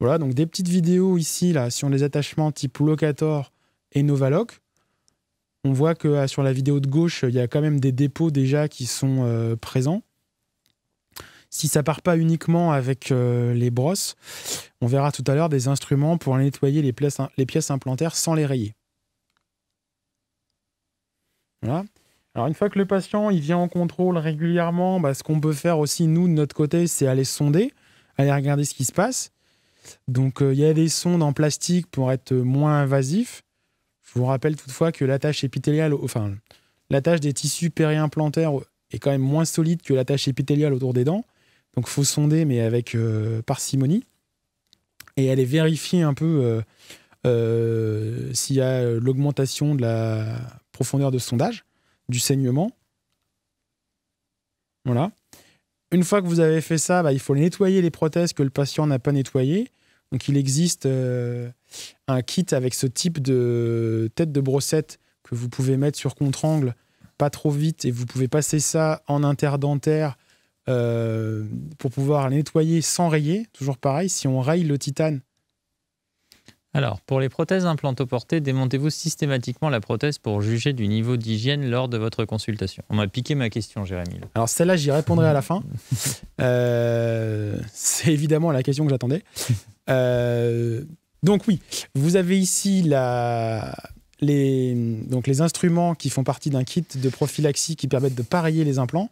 Voilà, donc des petites vidéos ici là sur les attachements type Locator et Novaloc. On voit que euh, sur la vidéo de gauche, il y a quand même des dépôts déjà qui sont euh, présents. Si ça part pas uniquement avec euh, les brosses, on verra tout à l'heure des instruments pour nettoyer les pièces, implantaires sans les rayer. Voilà. Alors une fois que le patient il vient en contrôle régulièrement, bah, ce qu'on peut faire aussi nous de notre côté, c'est aller sonder, aller regarder ce qui se passe. Donc euh, il y a des sondes en plastique pour être moins invasifs. Je vous rappelle toutefois que l'attache épithéliale, enfin l'attache des tissus périimplantaires est quand même moins solide que l'attache épithéliale autour des dents. Donc faut sonder mais avec euh, parcimonie. Et aller vérifier un peu euh, s'il y a l'augmentation de la profondeur de sondage, du saignement. Voilà. Une fois que vous avez fait ça, bah, il faut nettoyer les prothèses que le patient n'a pas nettoyées. Donc il existe euh, un kit avec ce type de tête de brossette que vous pouvez mettre sur contre-angle, pas trop vite, et vous pouvez passer ça en interdentaire euh, pour pouvoir nettoyer sans rayer. Toujours pareil, si on raye le titane, alors, pour les prothèses implantoportées, démontez-vous systématiquement la prothèse pour juger du niveau d'hygiène lors de votre consultation On m'a piqué ma question, Jérémy. Alors, celle-là, j'y répondrai à la fin. Euh, c'est évidemment la question que j'attendais. Euh, donc, oui, vous avez ici les, donc les instruments qui font partie d'un kit de prophylaxie qui permettent de pareiller les implants.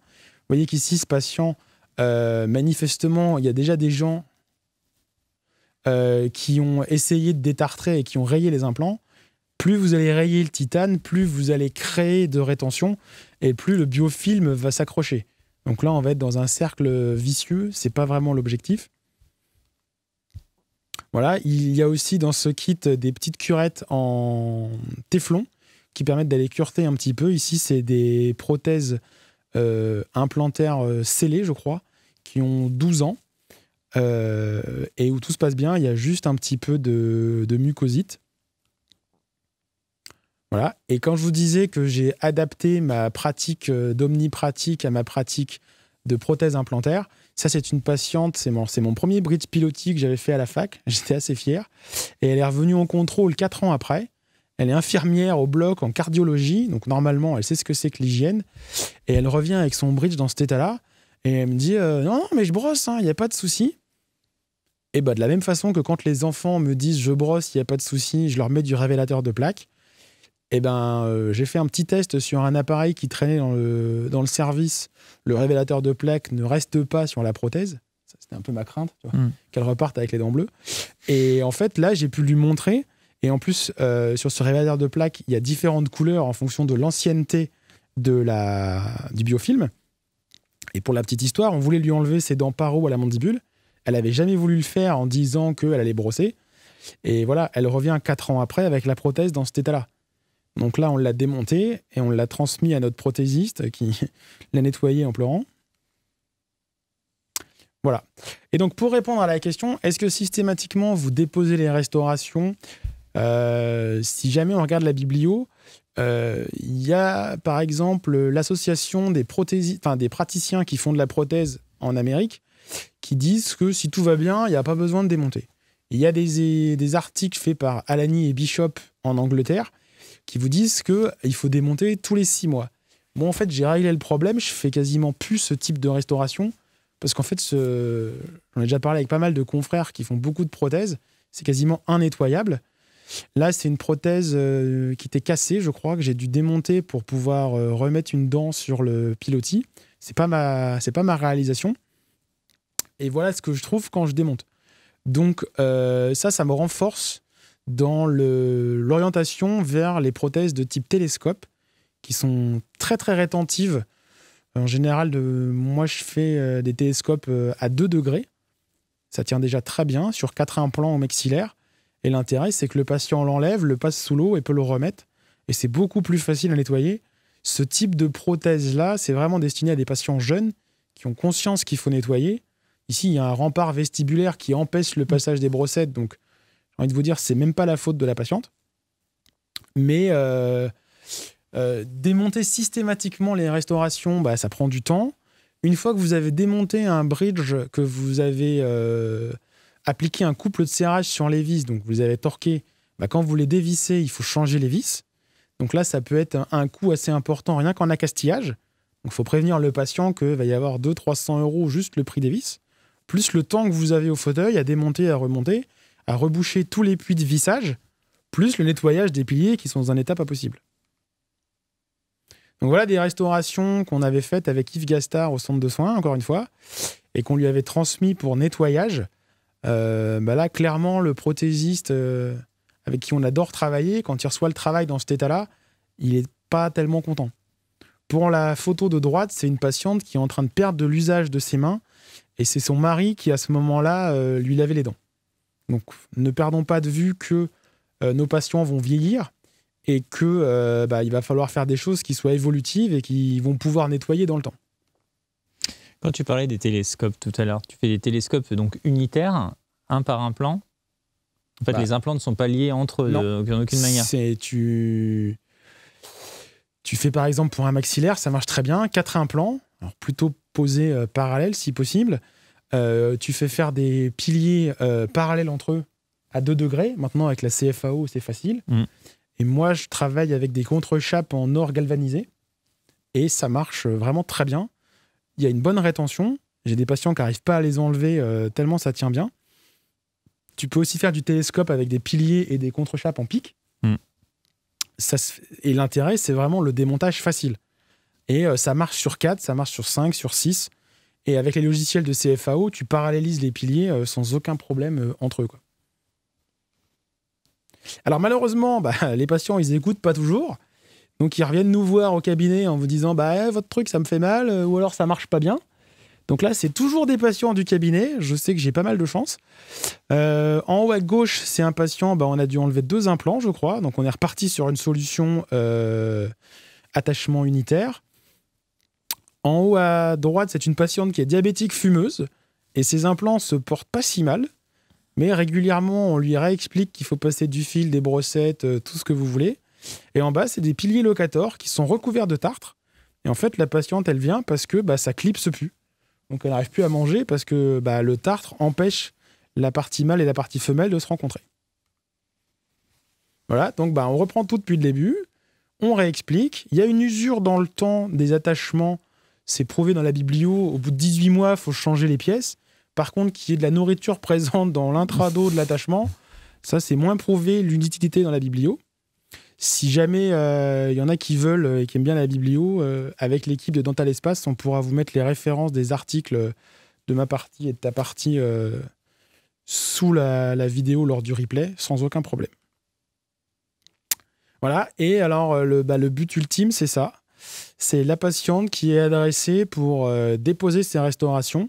Voyez qu'ici, ce patient, euh, manifestement, il y a déjà des gens euh, qui ont essayé de détartrer et qui ont rayé les implants, plus vous allez rayer le titane, plus vous allez créer de rétention et plus le biofilm va s'accrocher. Donc là, on va être dans un cercle vicieux, c'est pas vraiment l'objectif. Voilà, il y a aussi dans ce kit des petites curettes en téflon qui permettent d'aller cureter un petit peu. Ici, c'est des prothèses implantaires euh, scellées, je crois, qui ont 12 ans euh, et où tout se passe bien, il y a juste un petit peu de, mucosite. Voilà. Et quand je vous disais que j'ai adapté ma pratique euh, d'omnipratique à ma pratique de prothèse implantaire, ça c'est une patiente, c'est mon, mon premier bridge pilotique que j'avais fait à la fac, j'étais assez fier. Et elle est revenue en contrôle quatre ans après. Elle est infirmière au bloc en cardiologie, donc normalement elle sait ce que c'est que l'hygiène. Et elle revient avec son bridge dans cet état-là. Et elle me dit euh, non, non, mais je brosse, il hein, n'y a pas de souci. Et bah, de la même façon que quand les enfants me disent je brosse, il n'y a pas de souci, je leur mets du révélateur de plaque. Et ben, euh, j'ai fait un petit test sur un appareil qui traînait dans le, dans le service. Le révélateur de plaque ne reste pas sur la prothèse. C'était un peu ma crainte, hmm. qu'elle reparte avec les dents bleues. Et en fait, là, j'ai pu lui montrer. Et en plus, euh, sur ce révélateur de plaque, il y a différentes couleurs en fonction de l'ancienneté de la, du biofilm. Et pour la petite histoire, on voulait lui enlever ses dents paro à la mandibule. Elle avait jamais voulu le faire en disant qu'elle allait brosser. Et voilà, elle revient quatre ans après avec la prothèse dans cet état-là. Donc là, on l'a démonté et on l'a transmis à notre prothésiste qui l'a nettoyé en pleurant. Voilà. Et donc, pour répondre à la question, est-ce que systématiquement vous déposez les restaurations euh, Si jamais on regarde la biblio, euh, il y a par exemple l'association des, praticiens qui font de la prothèse en Amérique qui disent que si tout va bien, il n'y a pas besoin de démonter. Il y a des, articles faits par Alani et Bishop en Angleterre qui vous disent qu'il faut démonter tous les six mois. Moi, en fait, j'ai réglé le problème. Je fais quasiment plus ce type de restauration parce qu'en fait, j'en ai déjà parlé avec pas mal de confrères qui font beaucoup de prothèses. C'est quasiment innettoyable. Là, c'est une prothèse euh, qui était cassée, je crois, que j'ai dû démonter pour pouvoir euh, remettre une dent sur le pilotis. C'est pas ma, pas ma réalisation. Et voilà ce que je trouve quand je démonte. Donc euh, ça, ça me renforce dans l'orientation vers les prothèses de type télescope, qui sont très très rétentives. En général, moi je fais des télescopes à 2 degrés. Ça tient déjà très bien sur quatre implants au maxillaire. Et l'intérêt, c'est que le patient l'enlève, le passe sous l'eau et peut le remettre. Et c'est beaucoup plus facile à nettoyer. Ce type de prothèse-là, c'est vraiment destiné à des patients jeunes qui ont conscience qu'il faut nettoyer. Ici, il y a un rempart vestibulaire qui empêche le passage des brossettes. Donc, j'ai envie de vous dire, c'est même pas la faute de la patiente. Mais euh, euh, démonter systématiquement les restaurations, bah, ça prend du temps. Une fois que vous avez démonté un bridge, que vous avez euh, appliqué un couple de serrage sur les vis, donc vous avez torqué, bah, quand vous les dévissez, il faut changer les vis. Donc là, ça peut être un, coût assez important rien qu'en accastillage. Donc il faut prévenir le patient qu'il va y avoir 200-300 euros juste le prix des vis, plus le temps que vous avez au fauteuil à démonter, à remonter à reboucher tous les puits de vissage, plus le nettoyage des piliers qui sont dans un état pas possible. Donc voilà des restaurations qu'on avait faites avec Yves Gastard au centre de soins, encore une fois, et qu'on lui avait transmis pour nettoyage. Euh, bah là, clairement, le prothésiste euh, avec qui on adore travailler, quand il reçoit le travail dans cet état-là, il n'est pas tellement content. Pour la photo de droite, c'est une patiente qui est en train de perdre de l'usage de ses mains, et c'est son mari qui, à ce moment-là, euh, lui lavait les dents. Donc ne perdons pas de vue que nos patients vont vieillir et que bah, il va falloir faire des choses qui soient évolutives et qui vont pouvoir nettoyer dans le temps. Quand tu parlais des télescopes tout à l'heure, tu fais des télescopes donc unitaires, un par implant. En fait, bah. les implants ne sont pas liés entre eux en aucune manière. C'est tu tu fais par exemple pour un maxillaire, ça marche très bien, quatre implants, alors plutôt posés euh, parallèles si possible. Euh, tu fais faire des piliers euh, parallèles entre eux à 2 degrés. Maintenant, avec la CFAO, c'est facile. Mm. Et moi, je travaille avec des contre-chapes en or galvanisé. Et ça marche vraiment très bien. Il y a une bonne rétention. J'ai des patients qui n'arrivent pas à les enlever euh, tellement ça tient bien. Tu peux aussi faire du télescope avec des piliers et des contre-chapes en pic. Mm. Ça Et l'intérêt, c'est vraiment le démontage facile. Et ça marche sur 4, ça marche sur 5, sur 6. Et avec les logiciels de CFAO, tu parallélises les piliers euh, sans aucun problème euh, entre eux. Quoi. Alors malheureusement, bah, les patients, ils écoutent pas toujours. Donc ils reviennent nous voir au cabinet en vous disant bah votre truc ça me fait mal euh, ou alors ça marche pas bien. Donc là c'est toujours des patients du cabinet. Je sais que j'ai pas mal de chance. en haut à gauche c'est un patient. Bah, on a dû enlever deux implants je crois. Donc on est reparti sur une solution attachement unitaire. En haut à droite, c'est une patiente qui est diabétique fumeuse et ses implants se portent pas si mal. Mais régulièrement, on lui réexplique qu'il faut passer du fil, des brossettes, euh, tout ce que vous voulez. Et en bas, c'est des piliers locators qui sont recouverts de tartre. Et en fait, la patiente, elle vient parce que bah, ça clipse plus. Donc, elle n'arrive plus à manger parce que bah, le tartre empêche la partie mâle et la partie femelle de se rencontrer. Voilà, donc bah, on reprend tout depuis le début. On réexplique. Il y a une usure dans le temps des attachements c'est prouvé dans la biblio, au bout de 18 mois, il faut changer les pièces. Par contre, qu'il y ait de la nourriture présente dans l'intrado de l'attachement, ça, c'est moins prouvé l'utilité dans la biblio. Si jamais il y en a qui veulent et qui aiment bien la biblio, avec l'équipe de Dental Espace, on pourra vous mettre les références des articles de ma partie et de ta partie sous la, vidéo lors du replay, sans aucun problème. Voilà, et alors le, bah, le but ultime, c'est ça. C'est la patiente qui est adressée pour déposer ses restaurations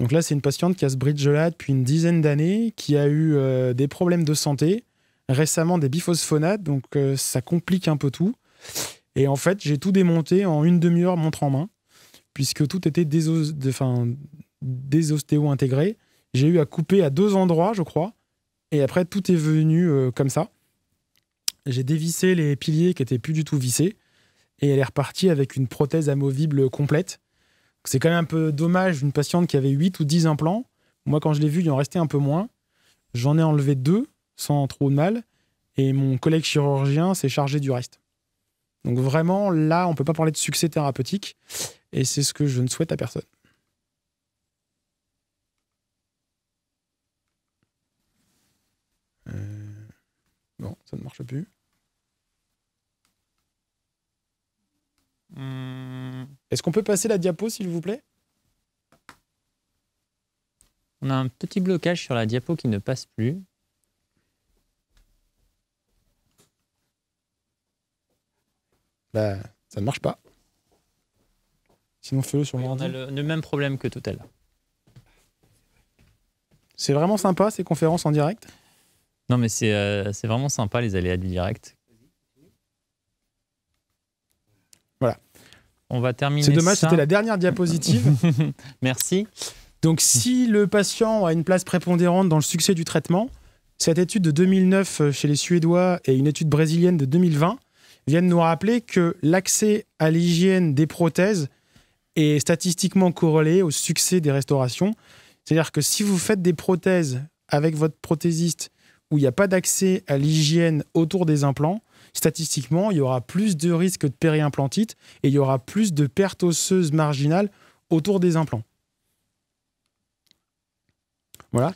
donc là, c'est une patiente qui a ce bridge-là depuis une dizaine d'années, qui a eu euh, des problèmes de santé, récemment des biphosphonates, donc euh, ça complique un peu tout. Et en fait, j'ai tout démonté en une demi-heure montre en main, puisque tout était désostéo intégré. J'ai eu à couper à deux endroits, je crois, et après tout est venu euh, comme ça. J'ai dévissé les piliers qui étaient plus du tout vissés, et elle est repartie avec une prothèse amovible complète c'est quand même un peu dommage d'une patiente qui avait 8 ou 10 implants. Moi, quand je l'ai vu, il en restait un peu moins. J'en ai enlevé deux sans trop de mal. Et mon collègue chirurgien s'est chargé du reste. Donc vraiment, là, on ne peut pas parler de succès thérapeutique. Et c'est ce que je ne souhaite à personne. Euh, bon, ça ne marche plus. Hmm. Est-ce qu'on peut passer la diapo, s'il vous plaît? On a un petit blocage sur la diapo qui ne passe plus. Bah, ça ne marche pas. Sinon, fais-le sur On a le, même problème que tout à l'heure. C'est vraiment sympa ces conférences en direct? Non, mais c'est euh, vraiment sympa les aléas du direct. On va terminer. C'est dommage, c'était la dernière diapositive. Merci. Donc, si le patient a une place prépondérante dans le succès du traitement, cette étude de 2009 euh, chez les Suédois et une étude brésilienne de 2020 viennent nous rappeler que l'accès à l'hygiène des prothèses est statistiquement corrélé au succès des restaurations. C'est-à-dire que si vous faites des prothèses avec votre prothésiste où il n'y a pas d'accès à l'hygiène autour des implants, statistiquement, il y aura plus de risques de périimplantite et il y aura plus de pertes osseuses marginales autour des implants. Voilà.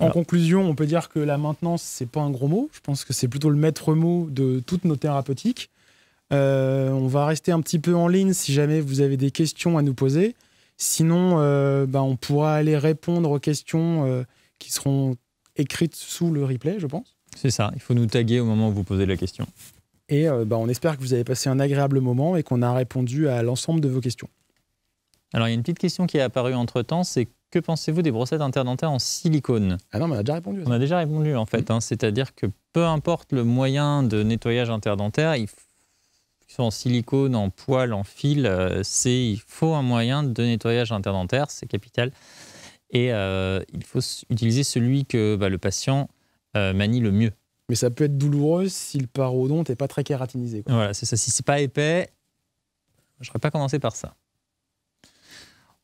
En conclusion, on peut dire que la maintenance, c'est pas un gros mot. Je pense que c'est plutôt le maître mot de toutes nos thérapeutiques. Euh, on va rester un petit peu en ligne si jamais vous avez des questions à nous poser. Sinon, euh, ben, on pourra aller répondre aux questions euh, qui seront écrites sous le replay, je pense. C'est ça, il faut nous taguer au moment où vous posez la question. Et bah, on espère que vous avez passé un agréable moment et qu'on a répondu à l'ensemble de vos questions. Alors, il y a une petite question qui est apparue entre-temps, c'est que pensez-vous des brossettes interdentaires en silicone? Ah non, mais on a déjà répondu. On a déjà répondu, en fait. Hein. C'est-à-dire que peu importe le moyen de nettoyage interdentaire, il soit en silicone, en poil, en fil, euh, c'est il faut un moyen de nettoyage interdentaire, c'est capital. Et euh, il faut utiliser celui que bah, le patient euh, manie le mieux. Mais ça peut être douloureux si le parodonte n'est pas très kératinisé. Voilà, c'est ça. Si c'est pas épais, je n'aurais pas commencé par ça.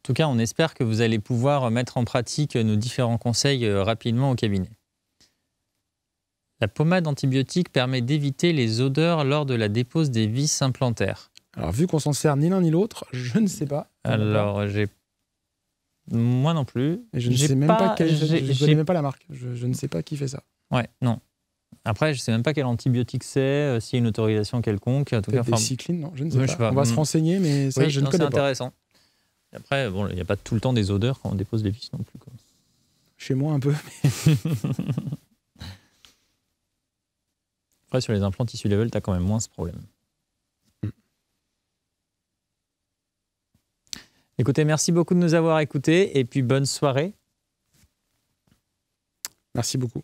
En tout cas, on espère que vous allez pouvoir mettre en pratique nos différents conseils euh, rapidement au cabinet. La pommade antibiotique permet d'éviter les odeurs lors de la dépose des vis implantaires. Alors, vu qu'on s'en sert ni l'un ni l'autre, je ne sais pas. Alors, j'ai moi non plus. je ne sais même pas, je, connais même pas la marque. Je, ne sais pas qui fait ça. Ouais, non. Après, je ne sais même pas quel antibiotique c'est, euh, s'il y a une autorisation quelconque. En tout cas, des cyclines, non, je ne sais, pas. On va se mm. renseigner, mais ça, je ne connais pas. C'est intéressant. Après, bon, il n'y a pas tout le temps des odeurs quand on dépose des vis non plus. Chez moi, un peu. après, sur les implants tissu level, tu as quand même moins ce problème. Écoutez, merci beaucoup de nous avoir écoutés et puis bonne soirée. Merci beaucoup.